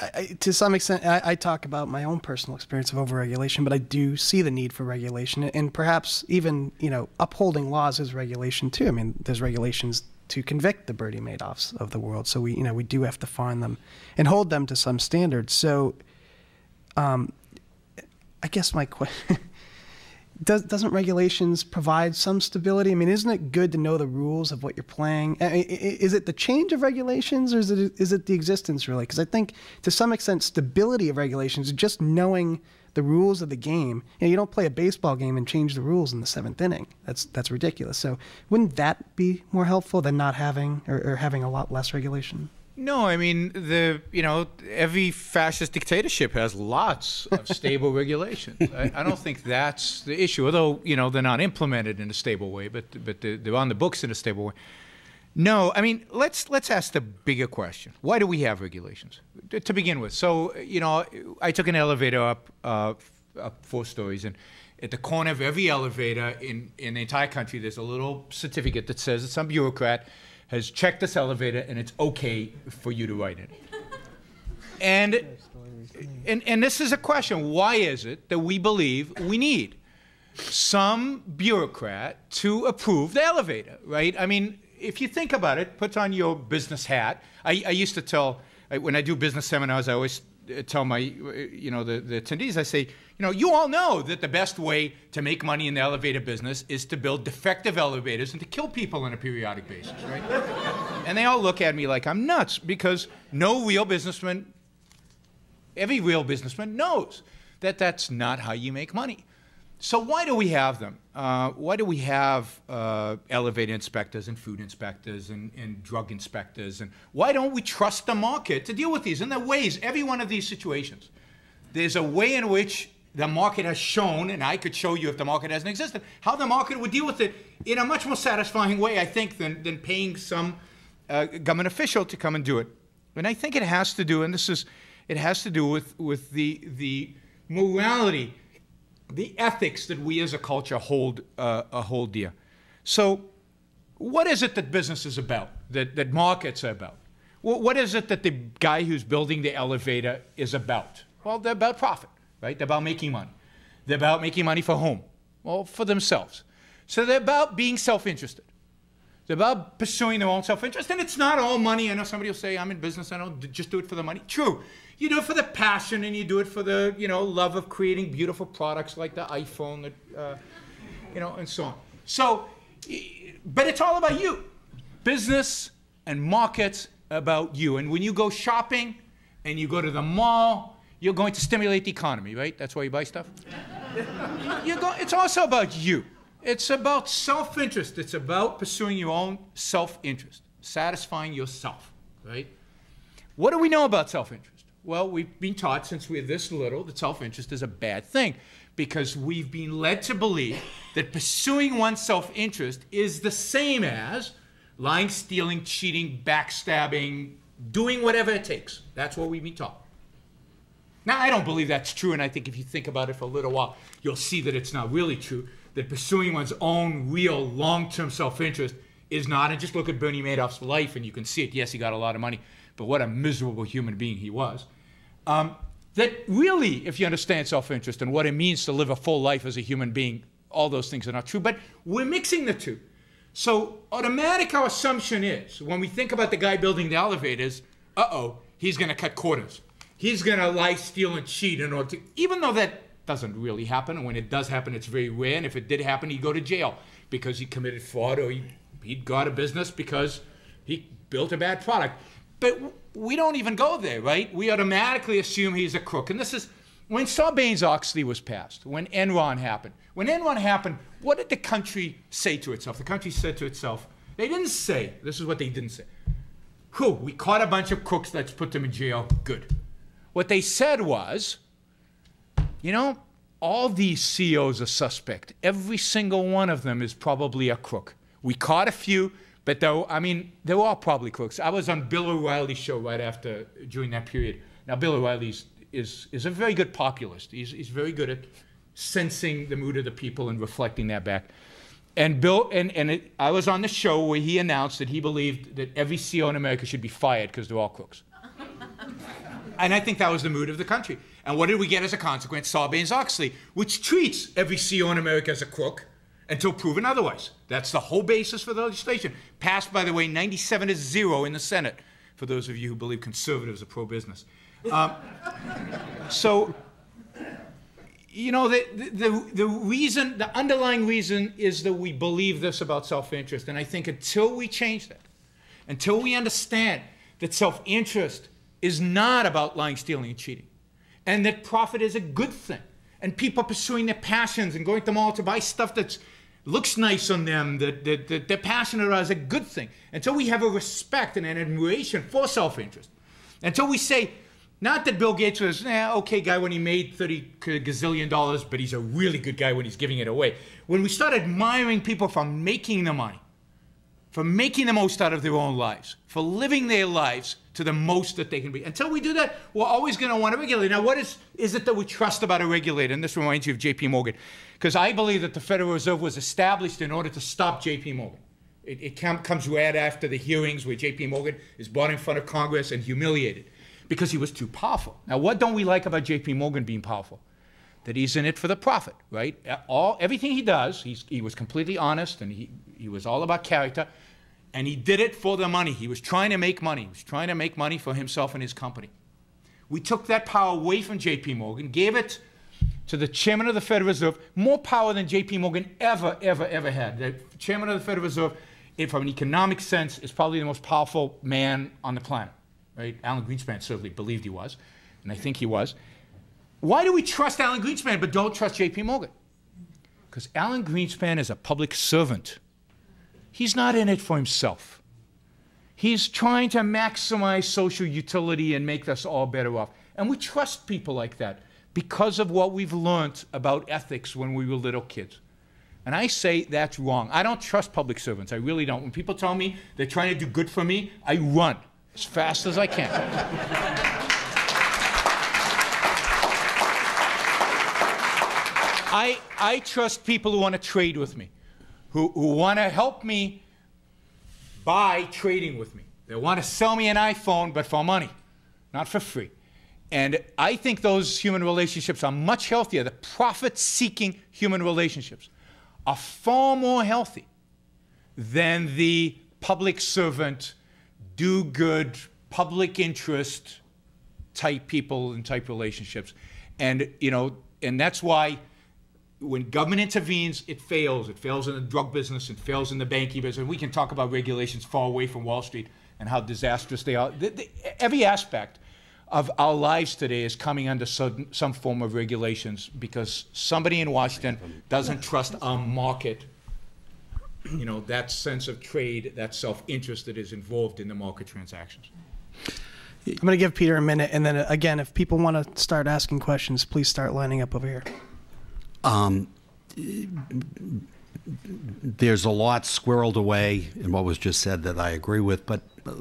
[SPEAKER 1] I, to some extent, I, I, talk about my own personal experience of overregulation, but I do see the need for regulation, and perhaps even you know upholding laws is regulation too. I mean, there's regulations to convict the Bernie Madoffs of the world, so we you know we do have to find them and hold them to some standards. So, um, I guess my question does, doesn't regulations provide some stability? I mean, isn't it good to know the rules of what you're playing? I mean, is it the change of regulations or is it, is it the existence really? Because I think to some extent, stability of regulations just knowing the rules of the game. You, know, you don't play a baseball game and change the rules in the seventh inning. That's, that's ridiculous. So wouldn't that be more helpful than not having or, or having a lot less regulation?
[SPEAKER 3] No, I mean the you know every fascist dictatorship has lots of stable regulations. I, I, don't think that's the issue. Although you know they're not implemented in a stable way, but but they're, they're on the books in a stable way. No, I mean let's let's ask the bigger question: Why do we have regulations to begin with? So you know, I took an elevator up uh, up four stories and. At the corner of every elevator in, in the entire country, there's a little certificate that says it's some bureaucrat has checked this elevator and it's okay for you to write it. And, and, and this is a question why is it that we believe we need some bureaucrat to approve the elevator, right? I mean, if you think about it, put on your business hat. I, I used to tell, when I do business seminars, I always Uh, tell my, uh, you know, the, the attendees, I say, you know, you all know that the best way to make money in the elevator business is to build defective elevators and to kill people on a periodic basis, right? and they all look at me like I'm nuts because no real businessman, every real businessman knows that that's not how you make money. So why do we have them? Uh, why do we have uh, elevator inspectors and food inspectors and, and, drug inspectors? And why don't we trust the market to deal with these? And there are ways, every one of these situations. There's a way in which the market has shown, and I could show you if the market hasn't existed, how the market would deal with it in a much more satisfying way, I think, than, than paying some uh, government official to come and do it. And I think it has to do, and this is, it has to do with, with the, the morality the ethics that we as a culture hold, uh, hold dear. So, what is it that business is about, that, that markets are about? Well, what is it that the guy who's building the elevator is about? Well, they're about profit, right? They're about making money. They're about making money for whom? Well, for themselves. So they're about being self interested. They're about pursuing their own self interest. And it's not all money. I know somebody will say, I'm in business, I don't just do it for the money. True you do it for the passion and you do it for the you know love of creating beautiful products like the iphone that uh, you know and so on so but it's all about you business and markets about you and when you go shopping and you go to the mall you're going to stimulate the economy right that's why you buy stuff you go, it's also about you it's about self-interest it's about pursuing your own self-interest satisfying yourself right what do we know about self-interest well, we've been taught since we're this little that self interest is a bad thing because we've been led to believe that pursuing one's self interest is the same as lying, stealing, cheating, backstabbing, doing whatever it takes. That's what we've been taught. Now, I don't believe that's true, and I think if you think about it for a little while, you'll see that it's not really true. That pursuing one's own real long-term self-interest is not. And just look at Bernie Madoff's life, and you can see it. Yes, he got a lot of money, but what a miserable human being he was. Um, that really, if you understand self-interest and what it means to live a full life as a human being, all those things are not true. But we're mixing the two. So automatic our assumption is when we think about the guy building the elevators, uh-oh, he's going to cut corners. He's going to lie, steal, and cheat in order to, even though that doesn't really happen. And when it does happen, it's very rare. And if it did happen, he'd go to jail because he committed fraud or he, he'd got a business because he built a bad product. But we don't even go there, right? We automatically assume he's a crook. And this is when Sarbanes-Oxley was passed, when Enron happened. When Enron happened, what did the country say to itself? The country said to itself, they didn't say, this is what they didn't say. Whew, we caught a bunch of crooks, let's put them in jail. Good. What they said was, you know, all these CEOs are suspect. Every single one of them is probably a crook. We caught a few, but though I mean, they were all probably crooks. I was on Bill O'Reilly's show right after during that period. Now, Bill O'Reilly is is a very good populist. He's he's very good at sensing the mood of the people and reflecting that back. And Bill and and it, I was on the show where he announced that he believed that every CEO in America should be fired because they're all crooks. and I think that was the mood of the country. And what did we get as a consequence? Sarbanes-Oxley, which treats every CEO in America as a crook until proven otherwise. That's the whole basis for the legislation. Passed, by the way, 97 to 0 in the Senate, for those of you who believe conservatives are pro-business. Um, so, you know, the, the, the reason, the underlying reason is that we believe this about self-interest. And I think until we change that, until we understand that self-interest is not about lying, stealing, and cheating, and that profit is a good thing. And people pursuing their passions and going to the mall to buy stuff that looks nice on them, that, that, that they're passionate about is a good thing. Until we have a respect and an admiration for self-interest. Until we say, not that Bill Gates was eh, okay guy when he made 30 gazillion dollars, but he's a really good guy when he's giving it away. When we start admiring people for making the money, for making the most out of their own lives, for living their lives to the most that they can be. Until we do that, we're always going to want to regulate. Now, what is, is it that we trust about a regulator? And this reminds you of JP Morgan. Because I believe that the Federal Reserve was established in order to stop JP Morgan. It, it comes right after the hearings where JP Morgan is brought in front of Congress and humiliated because he was too powerful. Now, what don't we like about JP Morgan being powerful? That he's in it for the profit, right? All, everything he does, he was completely honest and he, he was all about character. And he did it for the money. He was trying to make money. He was trying to make money for himself and his company. We took that power away from JP Morgan, gave it to the chairman of the Federal Reserve, more power than JP Morgan ever, ever, ever had. The chairman of the Federal Reserve, from an economic sense, is probably the most powerful man on the planet. Right? Alan Greenspan certainly believed he was, and I think he was. Why do we trust Alan Greenspan but don't trust JP Morgan? Because Alan Greenspan is a public servant. He's not in it for himself. He's trying to maximize social utility and make us all better off. And we trust people like that because of what we've learned about ethics when we were little kids. And I say that's wrong. I don't trust public servants. I really don't. When people tell me they're trying to do good for me, I run as fast as I can. I, I trust people who want to trade with me who, who want to help me by trading with me. They want to sell me an iPhone, but for money, not for free. And I think those human relationships are much healthier. The profit seeking human relationships are far more healthy than the public servant, do good, public interest type people and type relationships. And, you know, and that's why when government intervenes, it fails. It fails in the drug business, it fails in the banking business. We can talk about regulations far away from Wall Street and how disastrous they are. The, the, every aspect of our lives today is coming under some, some form of regulations because somebody in Washington doesn't trust our market. You know, that sense of trade, that self-interest that is involved in the market transactions.
[SPEAKER 1] I'm going to give Peter a minute, and then again, if people want to start asking questions, please start lining up over here. Um,
[SPEAKER 2] there's a lot squirreled away in what was just said that I agree with, but uh,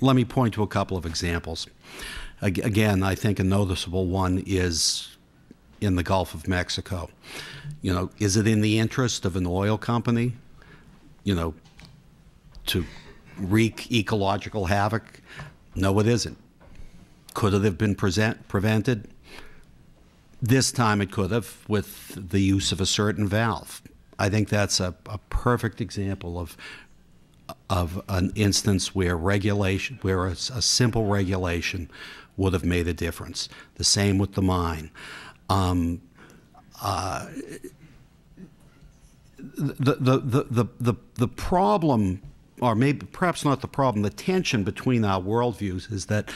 [SPEAKER 2] let me point to a couple of examples. Again, I think a noticeable one is in the Gulf of Mexico. You know, is it in the interest of an oil company, you know, to wreak ecological havoc? No, it isn't. Could it have been present, prevented? This time it could have with the use of a certain valve. I think that's a, a perfect example of of an instance where regulation, where a, a, simple regulation would have made a difference. The same with the mine. Um, uh, the, the, the, the, the, problem, or maybe perhaps not the problem, the tension between our worldviews is that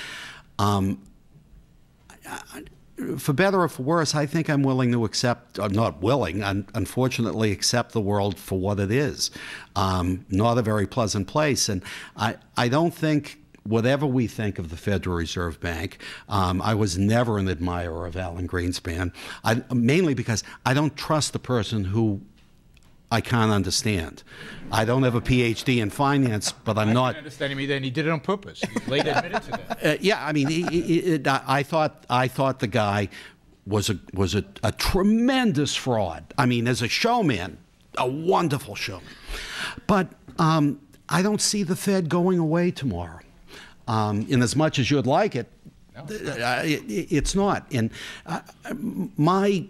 [SPEAKER 2] um, for better or for worse, I think I'm willing to accept, I'm not willing, un- unfortunately, accept the world for what it is. Um, not a very pleasant place. And I, I don't think, whatever we think of the Federal Reserve Bank, um, I was never an admirer of Alan Greenspan, I, mainly because I don't trust the person who I can't understand. I don't have a PhD in finance, but I'm
[SPEAKER 3] I
[SPEAKER 2] not.
[SPEAKER 3] understanding me. Then he did it on purpose. He later admitted to that.
[SPEAKER 2] Uh, yeah, I mean, he, he, he, I thought I thought the guy was a was a, a, tremendous fraud. I mean, as a showman, a wonderful showman, but um, I don't see the Fed going away tomorrow. Um, in as much as you'd like it, no. uh, it it's not. And uh, my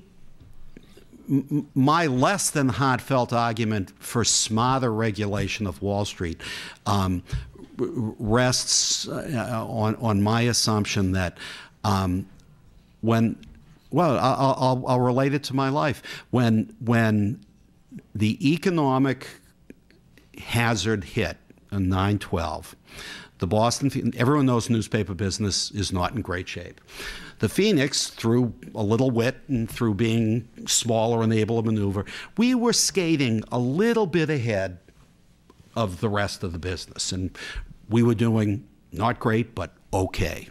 [SPEAKER 2] my less than heartfelt argument for smarter regulation of Wall Street um, rests uh, on, on my assumption that um, when, well, I'll, I'll, I'll relate it to my life. When, when the economic hazard hit in 912, the Boston, everyone knows newspaper business is not in great shape. The Phoenix, through a little wit and through being smaller and able to maneuver, we were skating a little bit ahead of the rest of the business. And we were doing not great, but okay.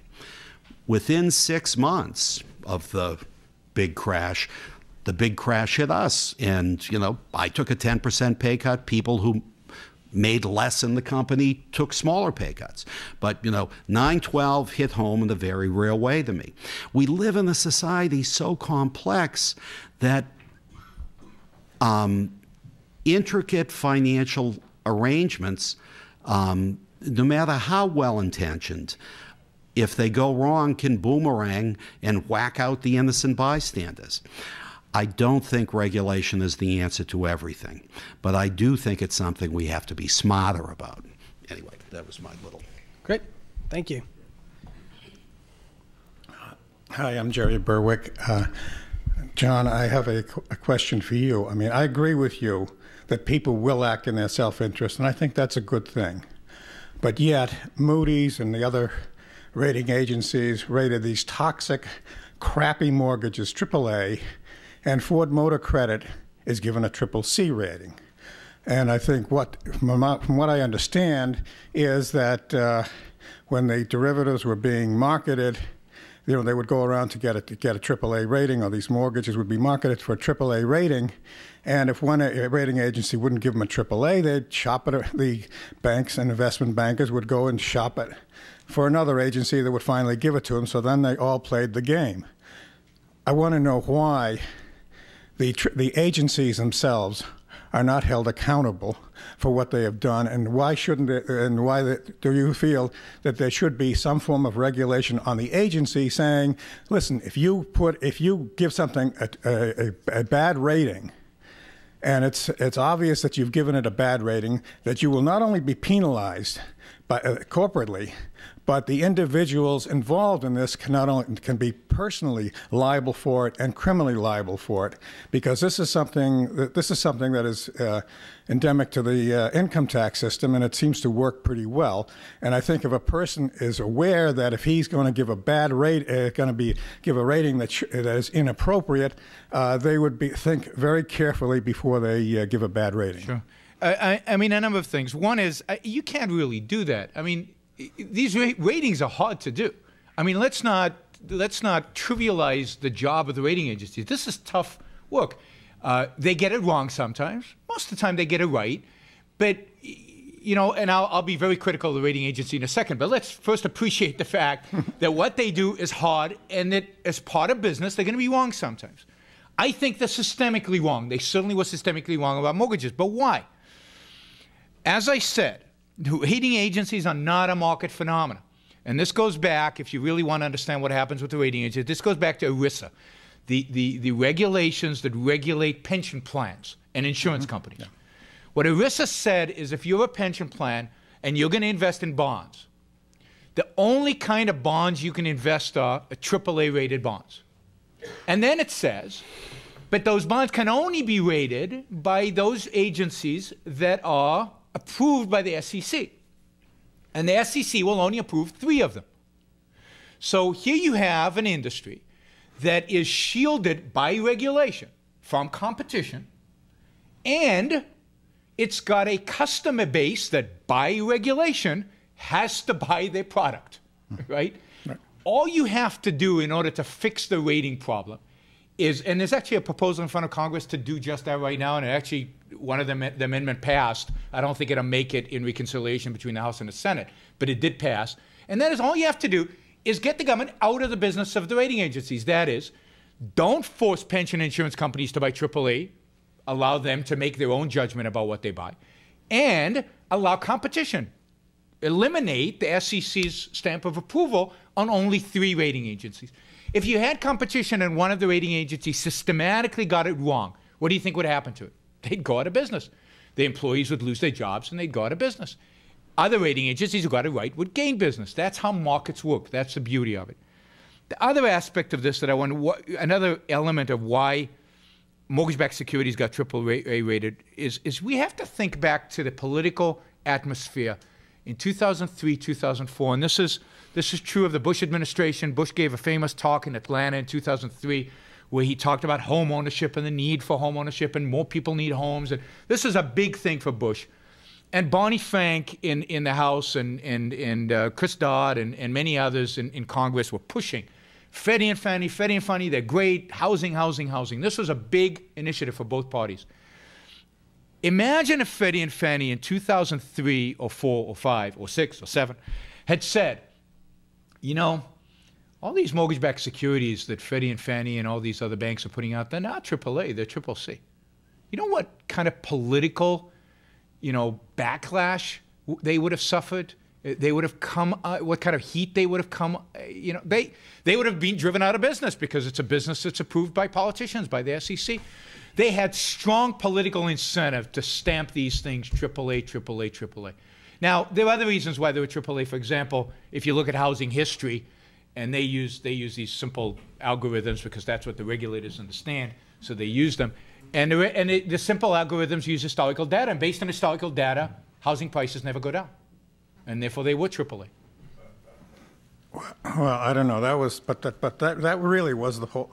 [SPEAKER 2] Within six months of the big crash, the big crash hit us. And, you know, I took a 10% pay cut. People who made less in the company, took smaller pay cuts. But, you know, 912 hit home in a very real way to me. We live in a society so complex that um, intricate financial arrangements, um, no matter how well intentioned, if they go wrong, can boomerang and whack out the innocent bystanders. I don't think regulation is the answer to everything, but I do think it's something we have to be smarter about. Anyway, that was my little.
[SPEAKER 1] Great. Thank you.
[SPEAKER 4] Hi, I'm Jerry Berwick. Uh, Yaron, I have a, a, question for you. I mean, I agree with you that people will act in their self interest, and I think that's a good thing. But yet, Moody's and the other rating agencies rated these toxic, crappy mortgages AAA and Ford Motor Credit is given a triple C rating. And I think what, from what I understand, is that uh, when the derivatives were being marketed, you know, they would go around to get a, to get a AAA rating, or these mortgages would be marketed for a AAA rating. And if one rating agency wouldn't give them a AAA, they'd shop it. The banks and investment bankers would go and shop it for another agency that would finally give it to them. So then they all played the game. I want to know why the, the agencies themselves are not held accountable for what they have done, and why shouldn't it, and why the, do you feel that there should be some form of regulation on the agency saying, listen, if you put, if you give something a, a, a bad rating, and it's it's obvious that you've given it a bad rating, that you will not only be penalized by uh, corporately, but the individuals involved in this can not only can be personally liable for it and criminally liable for it, because this is something that this is something that is uh, endemic to the uh, income tax system, and it seems to work pretty well. And I think if a person is aware that if he's going to give a bad rate, uh, going to be give a rating that, that is inappropriate, uh, they would be think very carefully before they uh, give a bad rating.
[SPEAKER 3] Sure. I, I mean, a number of things. One is uh, you can't really do that. I mean these ratings are hard to do. I mean, let's not let's not trivialize the job of the rating agencies. This is tough work. Uh, they get it wrong sometimes. Most of the time, they get it right. But you know, and I'll, I'll be very critical of the rating agency in a second. But let's first appreciate the fact that what they do is hard, and that as part of business, they're going to be wrong sometimes. I think they're systemically wrong. They certainly were systemically wrong about mortgages. But why? As I said, rating agencies are not a market phenomenon. And this goes back, if you really want to understand what happens with the rating agencies, this goes back to ERISA, the, the, the regulations that regulate pension plans and insurance mm-hmm. companies. Yeah. What ERISA said is if you're a pension plan and you're going to invest in bonds, the only kind of bonds you can invest are AAA rated bonds. And then it says, but those bonds can only be rated by those agencies that are approved by the SEC. And the SEC will only approve three of them. So here you have an industry that is shielded by regulation from competition, and it's got a customer base that, by regulation, has to buy their product, hmm. right? right? All you have to do in order to fix the rating problem is, and there's actually a proposal in front of Congress to do just that right now, and it actually one of them, the amendment passed. I don't think it'll make it in reconciliation between the House and the Senate, but it did pass. And that is all you have to do is get the government out of the business of the rating agencies. That is, don't force pension insurance companies to buy AAA, allow them to make their own judgment about what they buy, and allow competition. Eliminate the SEC's stamp of approval on only three rating agencies. If you had competition and one of the rating agencies systematically got it wrong, what do you think would happen to it? They'd go out of business. The employees would lose their jobs and they'd go out of business. Other rating agencies who got it right would gain business. That's how markets work. That's the beauty of it. The other aspect of this that I want, another element of why mortgage-backed securities got triple A rated is, is we have to think back to the political atmosphere in 2003, 2004, and this is this is true of the Bush administration. Bush gave a famous talk in Atlanta in 2003 where he talked about home ownership and the need for home ownership and more people need homes. And this is a big thing for Bush. And Barney Frank in, in the House and, and, and uh, Chris Dodd and, and many others in, in Congress were pushing. Freddie and Fannie, Freddie and Fannie, they're great. Housing, housing, housing. This was a big initiative for both parties. Imagine if Freddie and Fannie in 2003 or 4 or 5 or 6 or 7 had said, you know, all these mortgage-backed securities that Freddie and Fannie and all these other banks are putting out, they're not AAA, they're Triple C. You know what kind of political, you know, backlash they would have suffered? They would have come. Uh, what kind of heat they would have come? Uh, you know, they they would have been driven out of business because it's a business that's approved by politicians, by the SEC. They had strong political incentive to stamp these things AAA, AAA, AAA. Now, there are other reasons why they were AAA. For example, if you look at housing history, and they use they use these simple algorithms because that's what the regulators understand, so they use them. And the, and it, the simple algorithms use historical data, and based on historical data, housing prices never go down, and therefore they were AAA.
[SPEAKER 4] Well, I don't know. That was, but that, but that, that really was the whole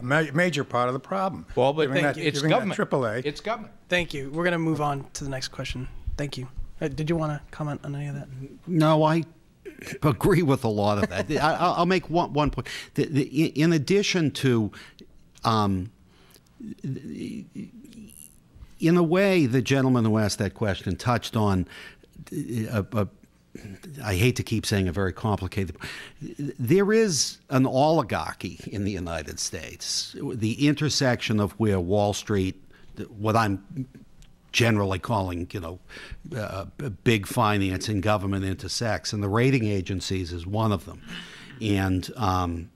[SPEAKER 4] major part of the problem.
[SPEAKER 3] Well, but thank that, you. it's government.
[SPEAKER 4] AAA.
[SPEAKER 3] It's government.
[SPEAKER 1] Thank you. We're going to move on to the next question. Thank you. Uh, did you want to comment on any of that?
[SPEAKER 2] No, I agree with a lot of that. I, will make one, one point. The, the, in addition to, um, in a way, the gentleman who asked that question touched on a, a I hate to keep saying a very complicated. There is an oligarchy in the United States, the intersection of where Wall Street, what I'm generally calling, you know, uh, big finance and government intersects, and the rating agencies is one of them. And um,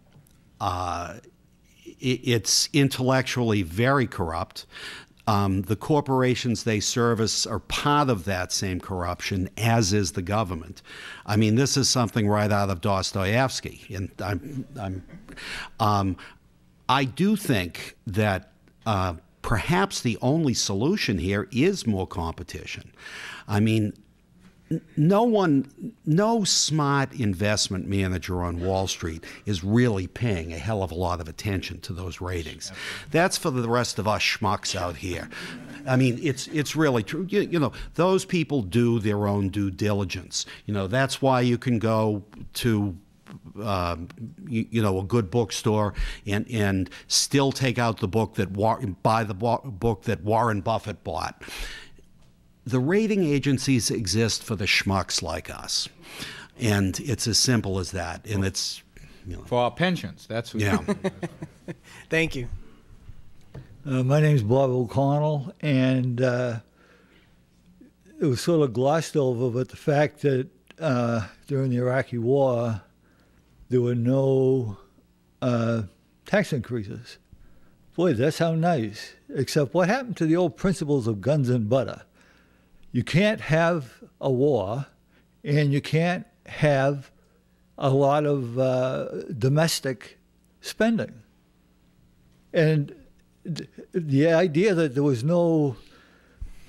[SPEAKER 2] uh, it, it's intellectually very corrupt. Um, the corporations they service are part of that same corruption, as is the government. I mean, this is something right out of Dostoevsky. And I'm, I'm um, I do think that uh, perhaps the only solution here is more competition. I mean, no one, no smart investment manager on Wall Street is really paying a hell of a lot of attention to those ratings. That's for the rest of us schmucks out here. I mean, it's it's really true. You, you know, those people do their own due diligence. You know, that's why you can go to uh, you, you, know, a good bookstore and, and still take out the book that War- buy the book that Warren Buffett bought. The rating agencies exist for the schmucks like us, and it's as simple as that. And it's
[SPEAKER 3] you know, for our pensions. That's what
[SPEAKER 2] yeah.
[SPEAKER 1] Thank you.
[SPEAKER 5] Uh, my is Bob O'Connell, and uh, it was sort of glossed over, but the fact that uh, during the Iraqi War there were no uh, tax increases. Boy, that sounds nice. Except what happened to the old principles of guns and butter? You can't have a war, and you can't have a lot of uh, domestic spending. And the idea that there was no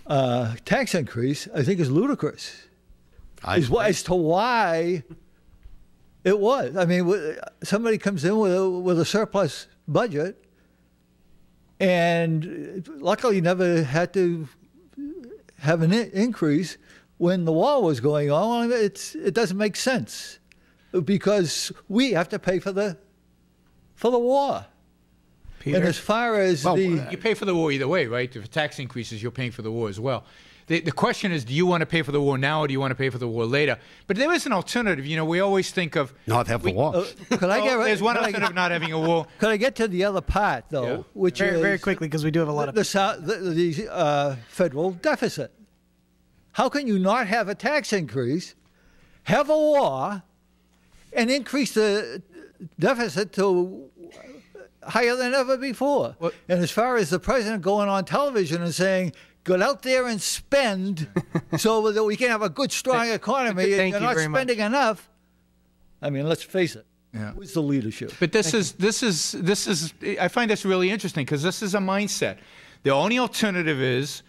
[SPEAKER 5] uh, tax increase, I think, is ludicrous.
[SPEAKER 2] I,
[SPEAKER 5] Is why, as to why it was. I mean, somebody comes in with a, with a surplus budget, and luckily never had to have an increase when the war was going on. It's it doesn't make sense because we have to pay for the for the war.
[SPEAKER 1] Peter?
[SPEAKER 5] And as far as
[SPEAKER 2] Well,
[SPEAKER 5] the
[SPEAKER 3] You pay for the war either way, right? If tax increases, you're paying for the war as well. The, the question is, do you want to pay for the war now or do you want to pay for the war later? But there is an alternative. You know, we always think of.
[SPEAKER 2] not have the war.
[SPEAKER 5] uh, could I
[SPEAKER 3] Oh,
[SPEAKER 5] get
[SPEAKER 3] there's one
[SPEAKER 5] could I
[SPEAKER 3] alternative not having a war.
[SPEAKER 5] could I get to the other part though,
[SPEAKER 3] Yeah.
[SPEAKER 5] which
[SPEAKER 1] very,
[SPEAKER 5] is
[SPEAKER 1] very quickly because we do have a lot of
[SPEAKER 5] the, sou- the, the uh, federal deficit. How can you not have a tax increase, have a war, and increase the deficit to higher than ever before?
[SPEAKER 3] Well-
[SPEAKER 5] and as far as the president going on television and saying, "Go out there and spend, so that we can have a good, strong economy," and
[SPEAKER 1] Thank
[SPEAKER 5] you're
[SPEAKER 1] you
[SPEAKER 5] not
[SPEAKER 1] very much.
[SPEAKER 5] spending enough. I mean, let's face it.
[SPEAKER 3] Yeah.
[SPEAKER 5] Who's the leadership?
[SPEAKER 3] But this is this is this is I find this really interesting because this is a mindset. The only alternative is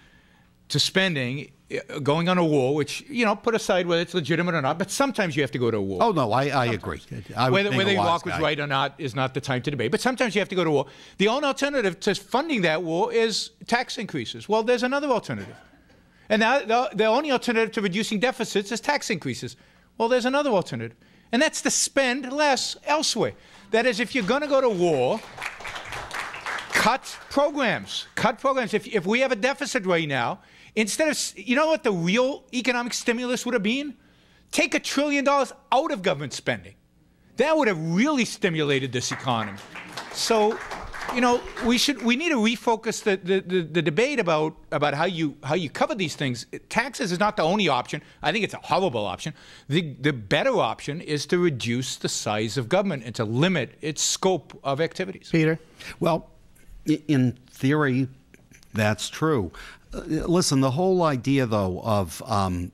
[SPEAKER 3] to spending Uh, going on a war, which you know put aside whether it's legitimate or not. But sometimes you have to go to a war.
[SPEAKER 2] oh no, I, I agree. I
[SPEAKER 3] whether whether Iraq was right or not is not the time to debate. But sometimes you have to go to war. The only alternative to funding that war is tax increases. Well, there's another alternative, and that, the, the only alternative to reducing deficits is tax increases. Well, there's another alternative, and that's to spend less elsewhere. That is, if you're going to go to war, cut programs. Cut programs. If, if we have a deficit right now, instead of, you know what the real economic stimulus would have been? Take a trillion dollars out of government spending. That would have really stimulated this economy. So, you know, we should we need to refocus the, the, the, the debate about, about how you how you cover these things. Taxes is not the only option. I think it's a horrible option. The the better option is to reduce the size of government and to limit its scope of activities.
[SPEAKER 1] Peter.
[SPEAKER 2] Well, in theory, that's true. Uh, listen, the whole idea, though, of um,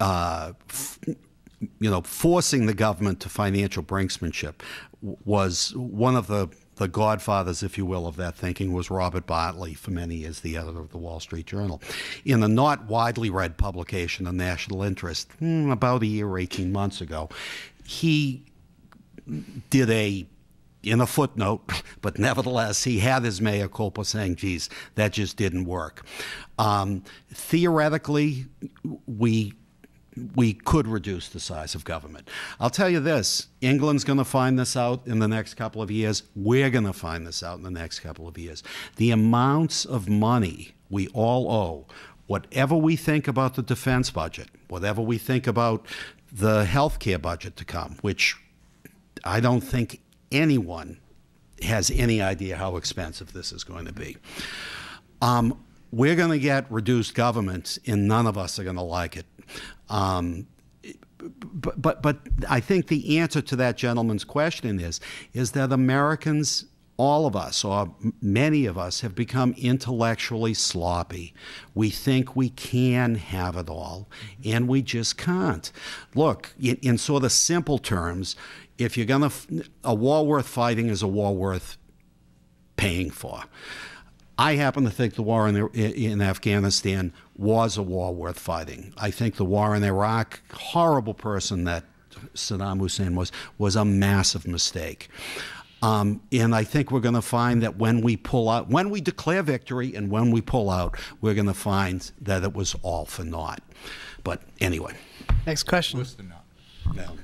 [SPEAKER 2] uh, f- you know forcing the government to financial brinksmanship was one of the the godfathers, if you will, of that thinking was Robert Bartley, for many years the editor of the Wall Street Journal. In a not widely read publication, The National Interest, hmm, about a year, 18 months ago, he did a in a footnote, but nevertheless, he had his mea culpa saying, geez, that just didn't work. Um, theoretically, we we could reduce the size of government. I'll tell you this England's going to find this out in the next couple of years. We're going to find this out in the next couple of years. The amounts of money we all owe, whatever we think about the defense budget, whatever we think about the health care budget to come, which I don't think anyone has any idea how expensive this is going to be. Um, we're going to get reduced government, and none of us are going to like it. Um, but, but, but I think the answer to that gentleman's question is, is that Americans, all of us, or many of us, have become intellectually sloppy. We think we can have it all, and we just can't. Look, in, in sort of simple terms, if you're going to, a war worth fighting is a war worth paying for. I happen to think the war in, in Afghanistan was a war worth fighting. I think the war in Iraq, horrible person that Saddam Hussein was, was a massive mistake. Um, and I think we're going to find that when we pull out, when we declare victory and when we pull out, we're going to find that it was all for naught. But anyway.
[SPEAKER 1] Next question.
[SPEAKER 3] Worse than not.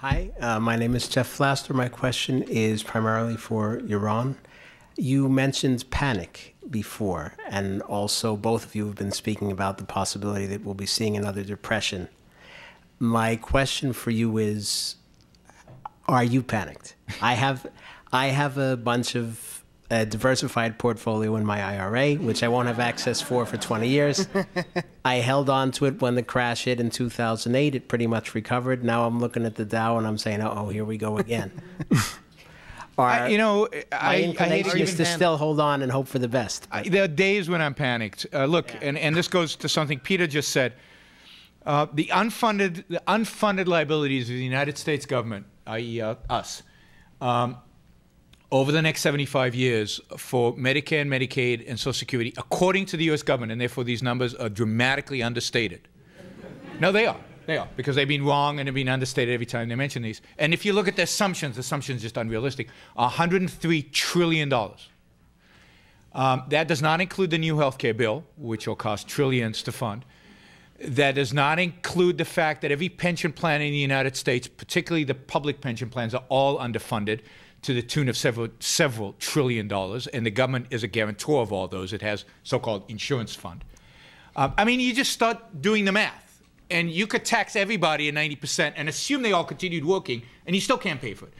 [SPEAKER 6] Hi, uh, my name is Jeff Flaster. My question is primarily for Yaron. You mentioned panic before, and also both of you have been speaking about the possibility that we'll be seeing another depression. My question for you is Are you panicked? I have. I have a bunch of a diversified portfolio in my IRA, which I won't have access for for 20 years. I held on to it when the crash hit in 2008. It pretty much recovered. Now I'm looking at the Dow and I'm saying, oh, here we go again. or,
[SPEAKER 3] I, you know, I, I
[SPEAKER 6] inclination
[SPEAKER 3] to
[SPEAKER 6] is to still hold on and hope for the best.
[SPEAKER 3] I- there are days when I'm panicked. Uh, look, and, and this goes to something Peter just said. Uh, the unfunded the unfunded liabilities of the United States government, i.e., uh, us, um, over the next 75 years for Medicare and Medicaid and Social Security, according to the U.S. government, and therefore these numbers are dramatically understated. No, they are. They are because they've been wrong and they've been understated every time they mention these. And if you look at the assumptions, the assumptions just unrealistic. 103 trillion dollars. Um, that does not include the new health care bill, which will cost trillions to fund. That does not include the fact that every pension plan in the United States, particularly the public pension plans, are all underfunded to the tune of several several trillion dollars, and the government is a guarantor of all those. It has so-called insurance fund. Um, I mean, you just start doing the math, and you could tax everybody at 90% and assume they all continued working, and you still can't pay for it.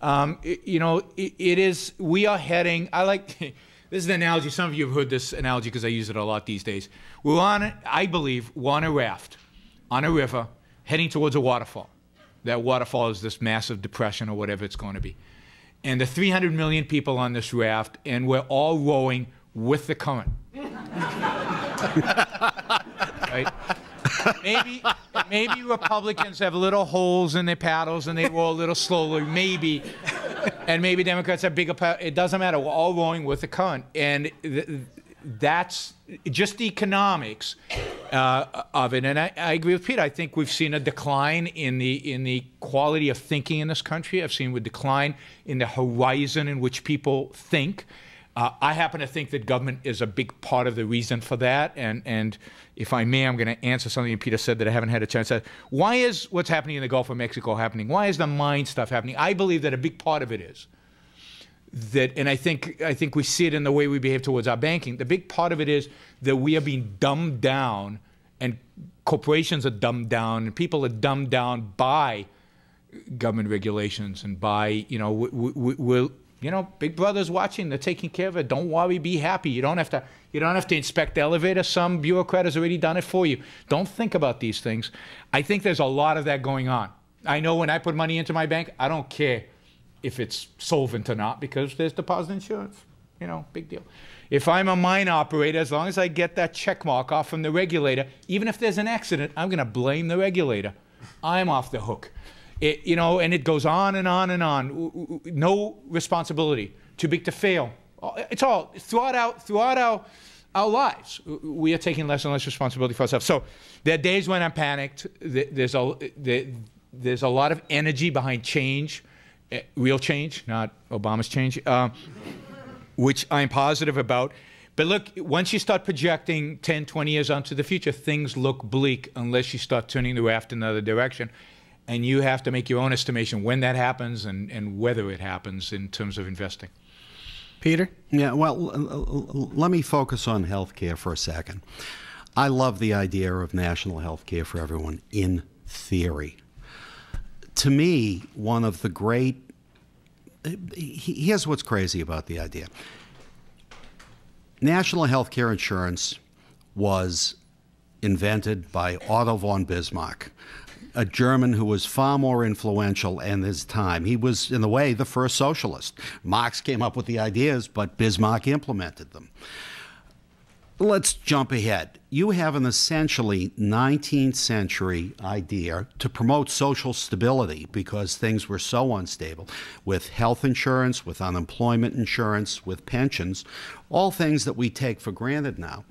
[SPEAKER 3] Um, it- you know, it, it is, we are heading, I like, this is an analogy, some of you have heard this analogy because I use it a lot these days. We're on, I believe, we're on a raft, on a river, heading towards a waterfall. That waterfall is this massive depression or whatever it's going to be. And the 300 million people on this raft, and we're all rowing with the current right? Maybe, maybe Republicans have little holes in their paddles and they row a little slowly, maybe. And maybe Democrats have bigger paddles. It doesn't matter. We're all rowing with the current. And th- that's just the economics uh, of it. And I, I agree with Pete. I think we've seen a decline in the in the quality of thinking in this country. I've seen a decline in the horizon in which people think. Uh, I happen to think that government is a big part of the reason for that. And, and if I may, I'm going to answer something Peter said that I haven't had a chance to. Why is what's happening in the Gulf of Mexico happening? Why is the mine stuff happening? I believe that a big part of it is that, and I think, I think we see it in the way we behave towards our banking. The big part of it is that we are being dumbed down, and corporations are dumbed down, and people are dumbed down by government regulations and by you know we, we, we'll you know big brother's watching they're taking care of it. Don't worry be happy. You don't have to you don't have to inspect the elevator. Some bureaucrat has already done it for you. Don't think about these things. I think there's a lot of that going on. I know when i put money into my bank i don't care if it's solvent or not because there's deposit insurance you know big deal if i'm a mine operator as long as i get that check mark off from the regulator even if there's an accident i'm going to blame the regulator i'm off the hook it, you know, and it goes on and on and on. No responsibility, too big to fail. It's all throughout our throughout our our lives. We are taking less and less responsibility for ourselves. So there are days when I'm panicked. There's a there's a lot of energy behind change, real change, not Obama's change, uh, which I'm positive about. But look, once you start projecting 10, 20 years onto the future, things look bleak unless you start turning the raft in another direction and you have to make your own estimation when that happens and, and whether it happens in terms of investing.
[SPEAKER 1] Peter?
[SPEAKER 2] Yeah, well, let me focus on healthcare for a second. I love the idea of national health care for everyone in theory. To me, one of the great. he- Here's what's crazy about the idea national health care insurance was invented by Otto von Bismarck, a German who was far more influential in his time. He was, in a way, the first socialist. Marx came up with the ideas, but Bismarck implemented them. Let's jump ahead. You have an essentially 19th century idea to promote social stability because things were so unstable with health insurance, with unemployment insurance, with pensions, all things that we take for granted now.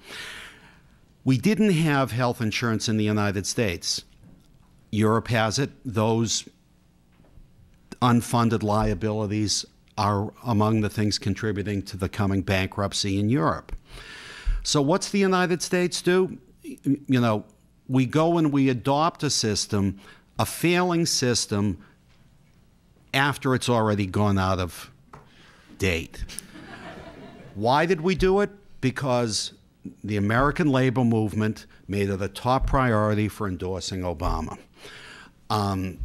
[SPEAKER 2] We didn't have health insurance in the United States. Europe has it. Those unfunded liabilities are among the things contributing to the coming bankruptcy in Europe. So, what's the United States do? You know, we go and we adopt a system, a failing system, after it's already gone out of date. Why did we do it? Because the American labor movement made it a top priority for endorsing Obama. Um,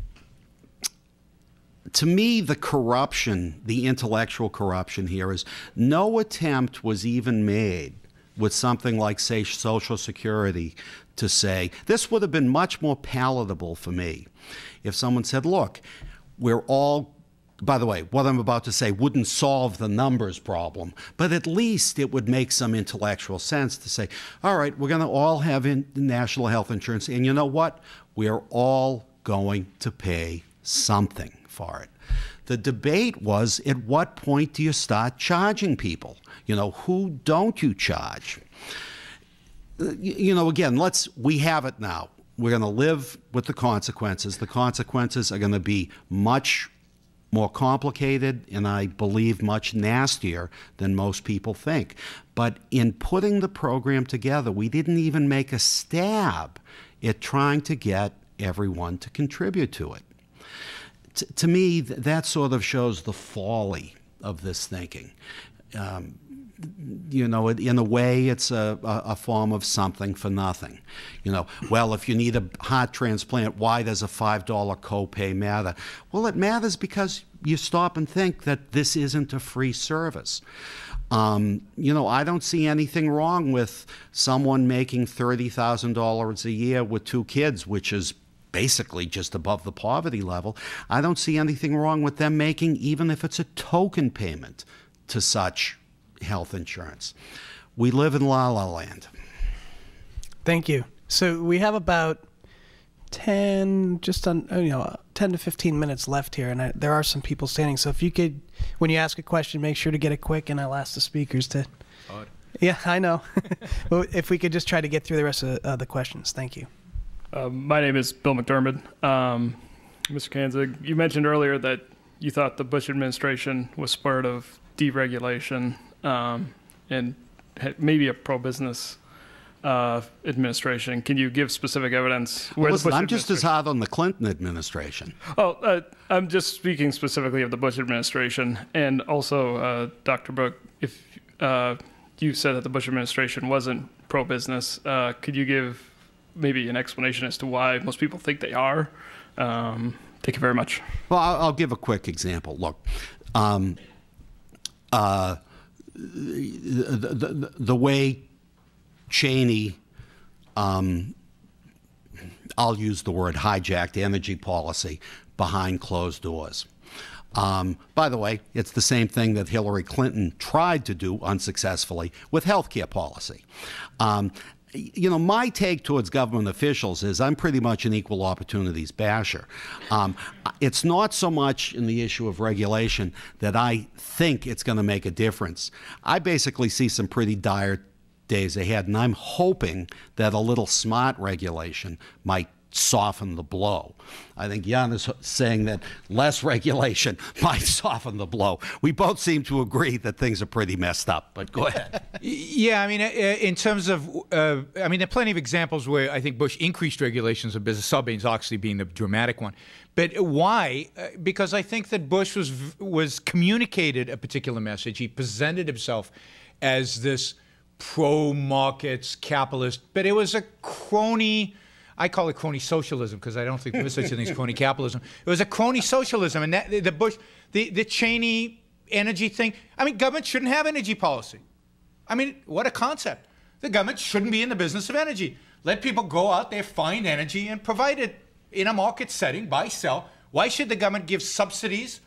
[SPEAKER 2] to me, the corruption, the intellectual corruption here is no attempt was even made with something like, say, Social Security to say, this would have been much more palatable for me if someone said, look, we're all by the way, what I'm about to say wouldn't solve the numbers problem, but at least it would make some intellectual sense to say, all right, we're going to all have national health insurance, and you know what? We're all going to pay something for it. The debate was at what point do you start charging people? You know, who don't you charge? Uh, you know, again, let's, we have it now. We're going to live with the consequences. The consequences are going to be much more complicated and I believe much nastier than most people think. But in putting the program together, we didn't even make a stab at trying to get everyone to contribute to it. T- to me, th- that sort of shows the folly of this thinking. Um, you know, in a way, it's a, a, form of something for nothing. You know, well, if you need a heart transplant, why does a $5 copay matter? Well, it matters because you stop and think that this isn't a free service. Um, you know, I don't see anything wrong with someone making $30,000 a year with two kids, which is basically just above the poverty level. I don't see anything wrong with them making, even if it's a token payment to such health insurance. We live in la la land.
[SPEAKER 1] Thank you. So we have about 10, just on, you know, 10 to 15 minutes left here, and I, there are some people standing. So if you could, when you ask a question, make sure to get it quick, and I'll ask the speakers to. Odd. Yeah, I know. but if we could just try to get through the rest of uh, the questions. Thank you.
[SPEAKER 7] Uh, my name is Bill McDermott. Um, Mr. Kadzis, you mentioned earlier that you thought the Bush administration was spurred of deregulation um, and maybe a pro-business uh, administration. Can you give specific evidence?
[SPEAKER 2] Well, listen, I'm just as hard on the Clinton administration.
[SPEAKER 7] Oh, uh, I'm just speaking specifically of the Bush administration, and also, uh, Dr. Brook, if uh, you said that the Bush administration wasn't pro-business, uh, could you give maybe an explanation as to why most people think they are? Um, thank you very much.
[SPEAKER 2] Well, I'll, I'll give a quick example. Look. Um, uh, the, the, the way Cheney, um, I'll use the word hijacked energy policy behind closed doors. Um, by the way, it's the same thing that Hillary Clinton tried to do unsuccessfully with health care policy. Um, you know, my take towards government officials is I'm pretty much an equal opportunities basher. Um, it's not so much in the issue of regulation that I think it's going to make a difference. I basically see some pretty dire days ahead, and I'm hoping that a little smart regulation might soften the blow. I think Yaron is saying that less regulation might soften the blow. We both seem to agree that things are pretty messed up, but go ahead.
[SPEAKER 3] yeah, I mean, uh, in terms of, uh, I mean, there are plenty of examples where I think Bush increased regulations of business, Sarbanes-Oxley being the dramatic one. But why? Uh, because I think that Bush was was communicated a particular message. He presented himself as this pro-markets capitalist, but it was a crony I call it crony socialism because I don't think there's such a thing as crony capitalism. It was a crony socialism, and that, the Bush, the, the Cheney energy thing. I mean, government shouldn't have energy policy. I mean, what a concept. The government shouldn't be in the business of energy. Let people go out there, find energy, and provide it in a market setting, buy, sell. Why should the government give subsidies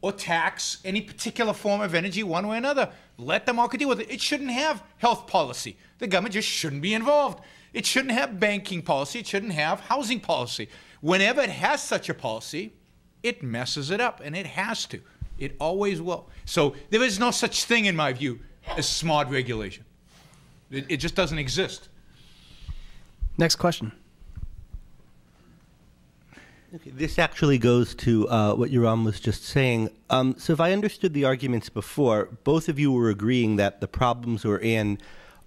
[SPEAKER 3] or tax any particular form of energy one way or another? Let the market deal with it. It shouldn't have health policy. The government just shouldn't be involved. It shouldn't have banking policy. It shouldn't have housing policy. Whenever it has such a policy, it messes it up, and it has to. It always will. So there is no such thing, in my view, as smart regulation. It, it just doesn't exist.
[SPEAKER 1] Next question.
[SPEAKER 8] Okay, this actually goes to uh, what Yaron was just saying. Um, so, if I understood the arguments before, both of you were agreeing that the problems we're in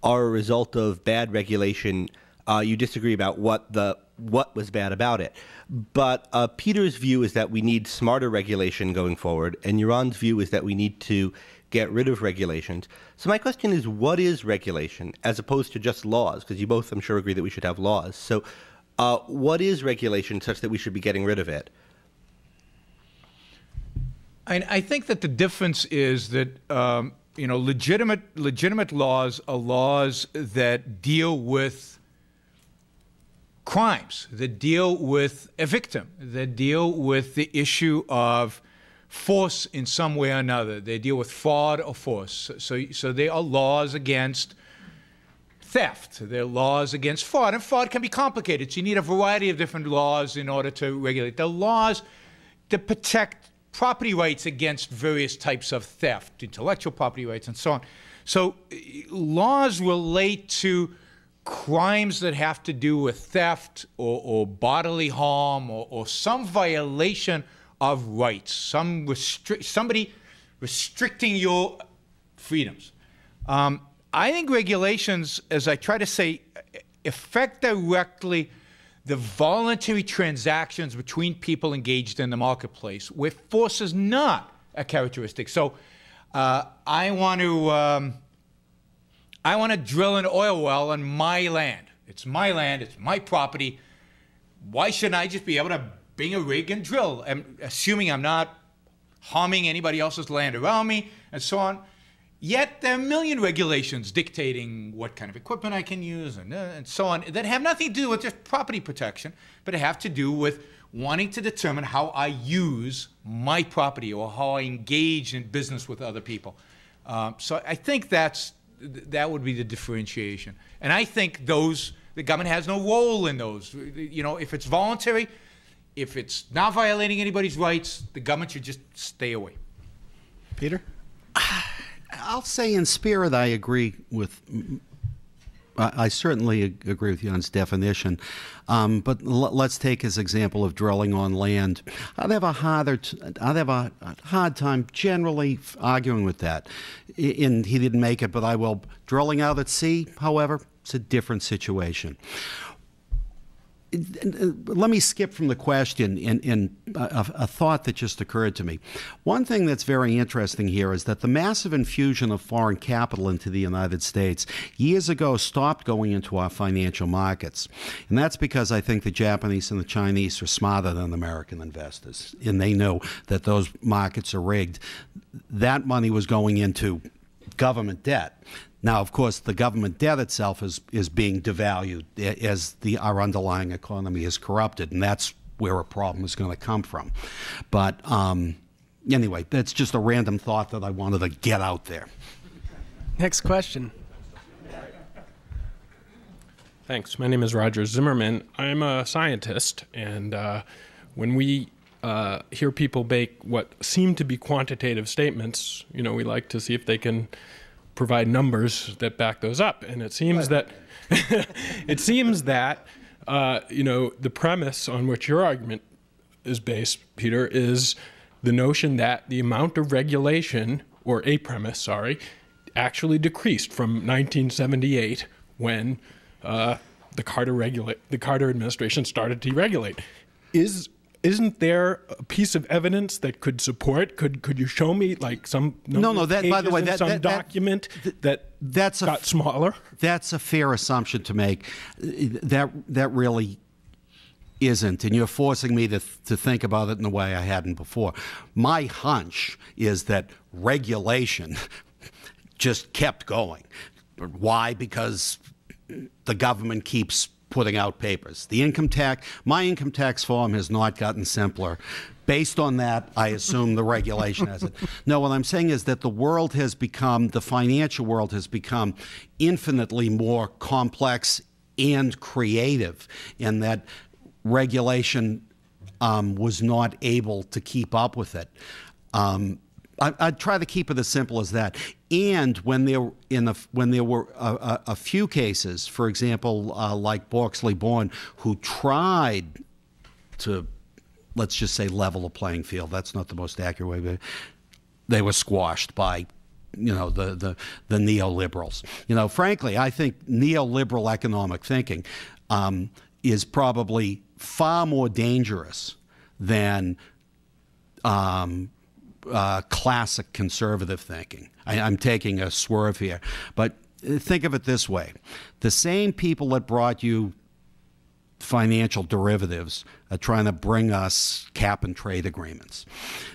[SPEAKER 8] are a result of bad regulation. Uh, you disagree about what the what was bad about it. But uh, Peter's view is that we need smarter regulation going forward, and Yaron's view is that we need to get rid of regulations. So my question is, what is regulation as opposed to just laws? Because you both, I'm sure, agree that we should have laws. So, uh, what is regulation such that we should be getting rid of it?
[SPEAKER 3] I, I think that the difference is that um, you know legitimate legitimate laws are laws that deal with crimes, that deal with a victim, that deal with the issue of force in some way or another. They deal with fraud or force. So, so they are laws against theft. They're laws against fraud, and fraud can be complicated. So you need a variety of different laws in order to regulate. The laws to protect property rights against various types of theft, intellectual property rights, and so on. So laws relate to crimes that have to do with theft or, or bodily harm or, or, some violation of rights, some restrict, somebody restricting your freedoms. Um, I think regulations, as I try to say, affect directly the voluntary transactions between people engaged in the marketplace, where force is not a characteristic. So uh, I want to um, I want to drill an oil well on my land. It's my land. It's my property. Why shouldn't I just be able to bring a rig and drill, I'm assuming I'm not harming anybody else's land around me, and so on? Yet there are a million regulations dictating what kind of equipment I can use and, uh, and so on that have nothing to do with just property protection, but have to do with wanting to determine how I use my property or how I engage in business with other people. Um, so I think that's that would be the differentiation. And I think those the government has no role in those. You know, if it's voluntary, if it's not violating anybody's rights, the government should just stay away.
[SPEAKER 1] Peter?
[SPEAKER 2] I'll say in spirit, I agree with. I certainly agree with its definition, um, but let's take his example of drilling on land. I'd have a harder, t- I'd have a hard time generally arguing with that. And he didn't make it, but I will. Drilling out at sea, however, it's a different situation let me skip from the question in, in uh, a, a, thought that just occurred to me. One thing that's very interesting here is that the massive infusion of foreign capital into the United States years ago stopped going into our financial markets. And that's because I think the Japanese and the Chinese are smarter than American investors. And they know that those markets are rigged. That money was going into government debt. Now, of course, the government debt itself is, is being devalued as the, our underlying economy is corrupted, and that's where a problem is going to come from. But um, anyway, that's just a random thought that I wanted to get out there.
[SPEAKER 1] Next question.
[SPEAKER 9] Thanks. My name is Roger Zimmerman. I'm a scientist, and uh, when we uh, hear people make what seem to be quantitative statements, you know, we like to see if they can provide numbers that back those up. And it seems that it seems that uh, you know the premise on which your argument is based, Peter, is the notion that the amount of regulation, or a premise, sorry, actually decreased from 1978 when uh, the Carter regulate the Carter administration started to deregulate. Is isn't there a piece of evidence that could support? Could could you show me like some
[SPEAKER 2] no no that by the way that
[SPEAKER 9] some
[SPEAKER 2] that,
[SPEAKER 9] document that, that
[SPEAKER 2] that's
[SPEAKER 9] got
[SPEAKER 2] a,
[SPEAKER 9] smaller?
[SPEAKER 2] That's a fair assumption to make. That that really isn't, and you're forcing me to to think about it in a way I hadn't before. My hunch is that regulation just kept going. Why? Because the government keeps putting out papers. The income tax, my income tax form has not gotten simpler. Based on that, I assume the regulation has it. No, what I'm saying is that the world has become, the financial world has become infinitely more complex and creative, and that regulation um, was not able to keep up with it. Um, I, would try to keep it as simple as that. And when there in the when there were a, a, a few cases, for example, uh, like Brooksley Born, who tried to, let's just say, level a playing field. That's not the most accurate way, but they were squashed by you know the, the the neoliberals. You know, frankly, I think neoliberal economic thinking um, is probably far more dangerous than um, uh, classic conservative thinking. I, I'm taking a swerve here, but think of it this way: the same people that brought you financial derivatives are trying to bring us cap and trade agreements.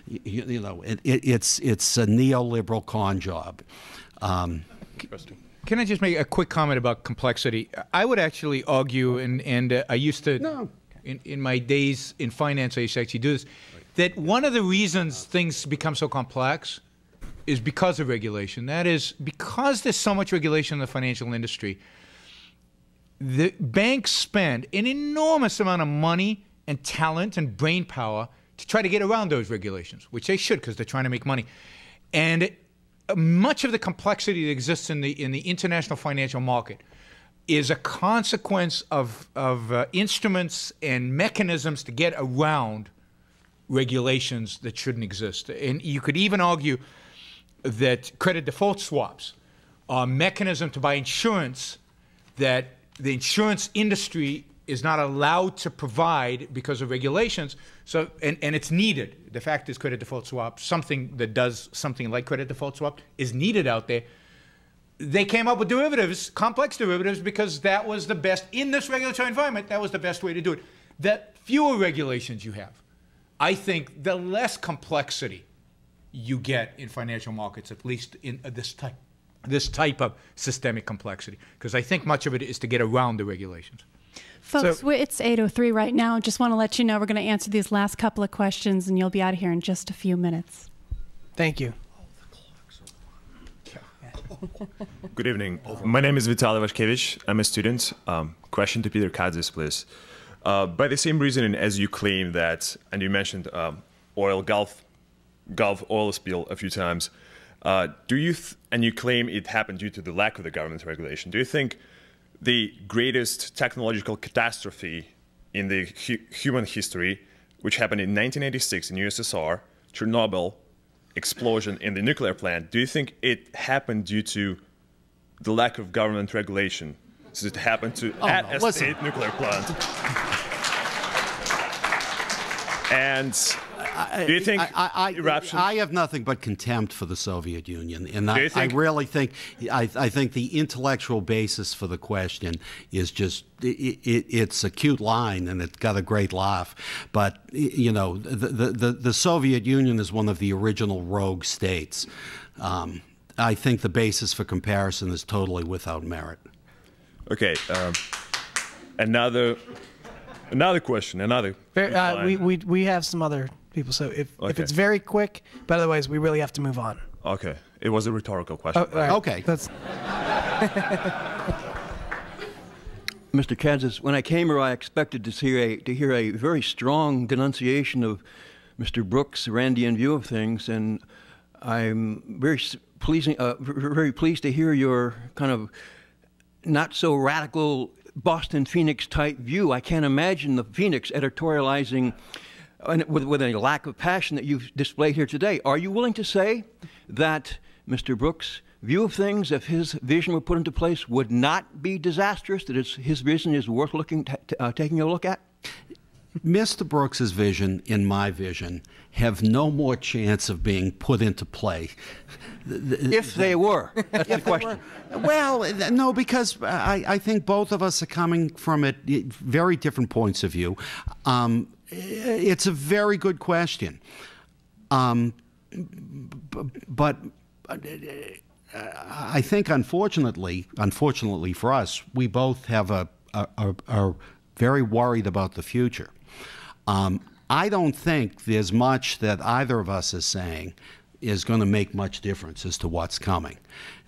[SPEAKER 2] You, you know, it, it, it's it's a neoliberal con job. Um,
[SPEAKER 3] Can I just make a quick comment about complexity? I would actually argue, and, and uh, I used to,
[SPEAKER 2] No.
[SPEAKER 3] in, in my days in finance, I used to actually do this, that one of the reasons things become so complex is because of regulation. That is, because there's so much regulation in the financial industry, the banks spend an enormous amount of money and talent and brain power to try to get around those regulations, which they should because they're trying to make money. And much of the complexity that exists in the in the international financial market is a consequence of of uh, instruments and mechanisms to get around regulations that shouldn't exist. And you could even argue that credit default swaps are a mechanism to buy insurance that the insurance industry is not allowed to provide because of regulations. So, and, and it's needed. The fact is, credit default swap, something that does something like credit default swap, is needed out there. They came up with derivatives, complex derivatives, because that was the best in this regulatory environment. That was the best way to do it. The fewer regulations you have, I think, the less complexity you get in financial markets, at least in uh, this type, this type of systemic complexity, because I think much of it is to get around the regulations.
[SPEAKER 10] Folks, we- it's 8.03 right now. Just want to let you know we're going to answer these last couple of questions, and you'll be out of here in just a few minutes.
[SPEAKER 1] Thank you.
[SPEAKER 11] Good evening. My name is Vitaly Vashkevich. I'm a student. Um, question to Peter Kadzis, please. Uh, by the same reasoning as you claim that, and you mentioned um, oil Gulf, Gulf oil spill a few times, uh, do you th- and you claim it happened due to the lack of the government regulation? Do you think the greatest technological catastrophe in the hu- human history, which happened in 1986 in USSR, Chernobyl, explosion in the nuclear plant, do you think it happened due to the lack of government regulation? Does it happen to
[SPEAKER 2] Oh,
[SPEAKER 11] at
[SPEAKER 2] no,
[SPEAKER 11] a
[SPEAKER 2] listen.
[SPEAKER 11] state nuclear plant? And do you think
[SPEAKER 2] I, I, I,
[SPEAKER 11] eruption?
[SPEAKER 2] I have nothing but contempt for the Soviet Union, and I, I really think I, I think the intellectual basis for the question is just it, it, it's a cute line and it's got a great laugh, but you know the, the the the Soviet Union is one of the original rogue states. Um, I think the basis for comparison is totally without merit.
[SPEAKER 11] Okay. Um, another another question. Another.
[SPEAKER 1] Very, uh, we, we, we have some other people, so if, if it's very quick, but otherwise we really have to move on.
[SPEAKER 11] Okay. It was a rhetorical question.
[SPEAKER 1] Oh, all right.
[SPEAKER 2] Okay.
[SPEAKER 1] That's,
[SPEAKER 12] Mr. Kadzis, when I came here, I expected to hear a to hear a very strong denunciation of Mr. Brooks' Randian view of things, and I'm very pleasing, uh, very pleased to hear your kind of not so radical Boston Phoenix type view. I can't imagine the Phoenix editorializing and with, with a lack of passion that you've displayed here today. Are you willing to say that Mr. Brooks' view of things, if his vision were put into place, would not be disastrous? That his vision is worth looking, uh, taking a look at?
[SPEAKER 2] Mr. Brooks's vision and my vision have no more chance of being put into play.
[SPEAKER 12] If they were, that's the question.
[SPEAKER 2] Well, no, because I, I think both of us are coming from it very different points of view. Um, it's a very good question. Um, but uh, I think, unfortunately, unfortunately for us, we both have a, are very worried about the future. Um, I don't think there's much that either of us is saying is going to make much difference as to what's coming.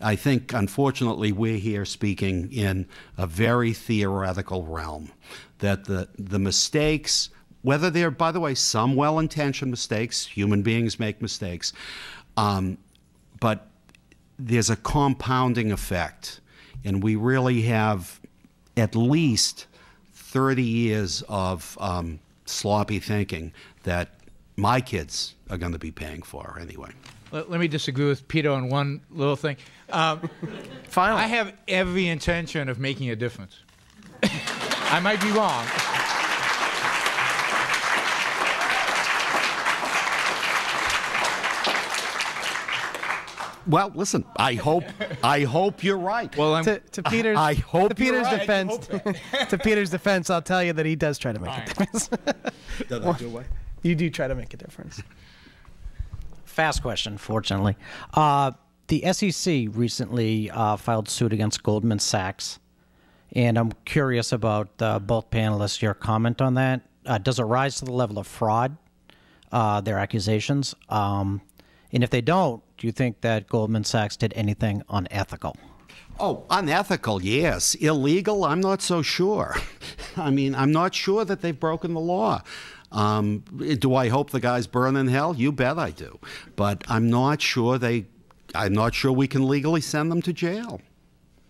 [SPEAKER 2] I think, unfortunately, we're here speaking in a very theoretical realm. That the the mistakes, whether they're, by the way, some well-intentioned mistakes, human beings make mistakes, um, but there's a compounding effect, and we really have at least 30 years of um, sloppy thinking that my kids are going to be paying for anyway.
[SPEAKER 3] Let, let me disagree with Peter on one little thing. Um,
[SPEAKER 1] Finally.
[SPEAKER 3] I have every intention of making a difference. I might be wrong.
[SPEAKER 2] Well, listen. I hope. I hope you're right.
[SPEAKER 3] Well, I'm.
[SPEAKER 1] To, to Peter's,
[SPEAKER 2] I hope
[SPEAKER 1] to Peter's
[SPEAKER 2] right.
[SPEAKER 1] defense, to Peter's defense, I'll tell you that he does try to make a difference.
[SPEAKER 2] Does I do what?
[SPEAKER 1] you do try to make a difference.
[SPEAKER 13] Fast question, fortunately. Uh, the SEC recently uh, filed suit against Goldman Sachs, and I'm curious about uh, both panelists. Your comment on that? Uh, does it rise to the level of fraud? Uh, their accusations, um, and if they don't, do you think that Goldman Sachs did anything unethical?
[SPEAKER 2] Oh, unethical, yes. Illegal, I'm not so sure. I mean, I'm not sure that they've broken the law. Um, do I hope the guys burn in hell? You bet I do. But I'm not sure they. I'm not sure we can legally send them to jail.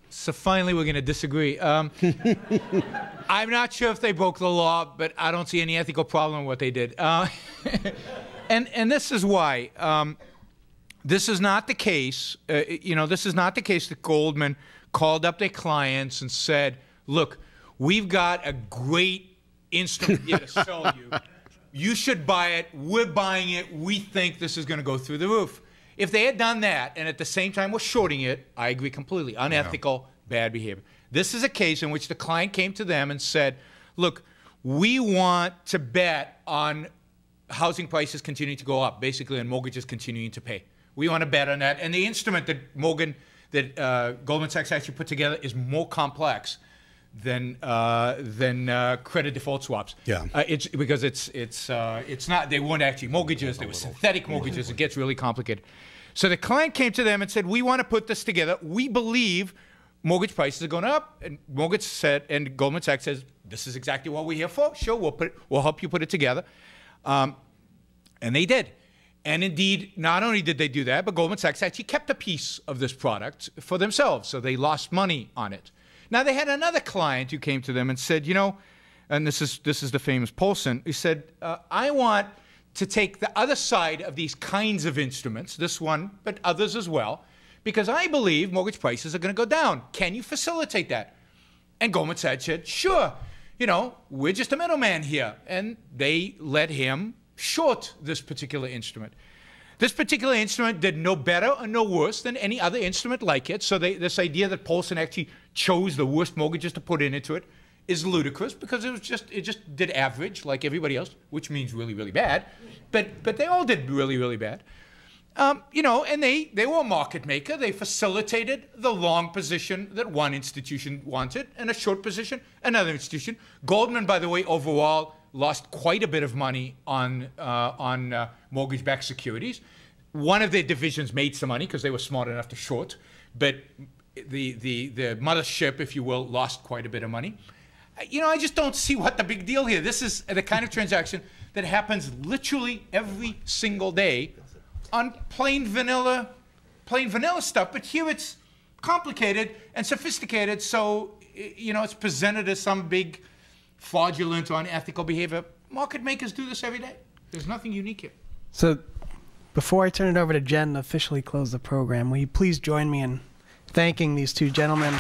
[SPEAKER 3] So finally, we're going to disagree. Um, I'm not sure if they broke the law, but I don't see any ethical problem with what they did. Uh, and and this is why. Um, this is not the case. Uh, you know, this is not the case that Goldman called up their clients and said, "Look, we've got a great instrument here to sell you. You should buy it. We're buying it. We think this is going to go through the roof." If they had done that and at the same time were shorting it, I agree completely. Unethical, bad behavior. This is a case in which the client came to them and said, "Look, we want to bet on housing prices continuing to go up, basically, and mortgages continuing to pay. We want to bet on that. And the instrument that Morgan, that uh, Goldman Sachs actually put together is more complex than uh, than uh, credit default swaps.
[SPEAKER 2] Yeah.
[SPEAKER 3] Uh, it's because it's it's uh, it's not. They weren't actually mortgages. They were synthetic mortgages. It gets really complicated. So the client came to them and said, "We want to put this together. We believe." Mortgage prices are going up, and mortgage said, and Goldman Sachs says, "This is exactly what we're here for. Sure, we'll put, it, we'll help you put it together." Um, and they did. And indeed, not only did they do that, but Goldman Sachs actually kept a piece of this product for themselves. So they lost money on it. Now they had another client who came to them and said, you know, and this is this is the famous Paulson, who said, uh, I want to take the other side of these kinds of instruments, this one, but others as well, because I believe mortgage prices are going to go down. Can you facilitate that? And Goldman Sachs said, sure. You know, we're just a middleman here. And they let him short this particular instrument. This particular instrument did no better or no worse than any other instrument like it. So they, this idea that Paulson actually chose the worst mortgages to put into it is ludicrous because it was just it just did average like everybody else, which means really really bad. But but they all did really really bad. Um, you know, and they they were a market maker. They facilitated the long position that one institution wanted and a short position another institution. Goldman, by the way, overall lost quite a bit of money on uh, on uh, mortgage-backed securities. One of their divisions made some money because they were smart enough to short, but the the the mothership, if you will, lost quite a bit of money. You know, I just don't see what the big deal here. This is the kind of transaction that happens literally every single day on plain vanilla, plain vanilla stuff. But here it's complicated and sophisticated, so you know it's presented as some big fraudulent or unethical behavior. Market makers do this every day. There's nothing unique here.
[SPEAKER 1] So, before I turn it over to Jen to officially close the program, will you please join me in thanking these two gentlemen?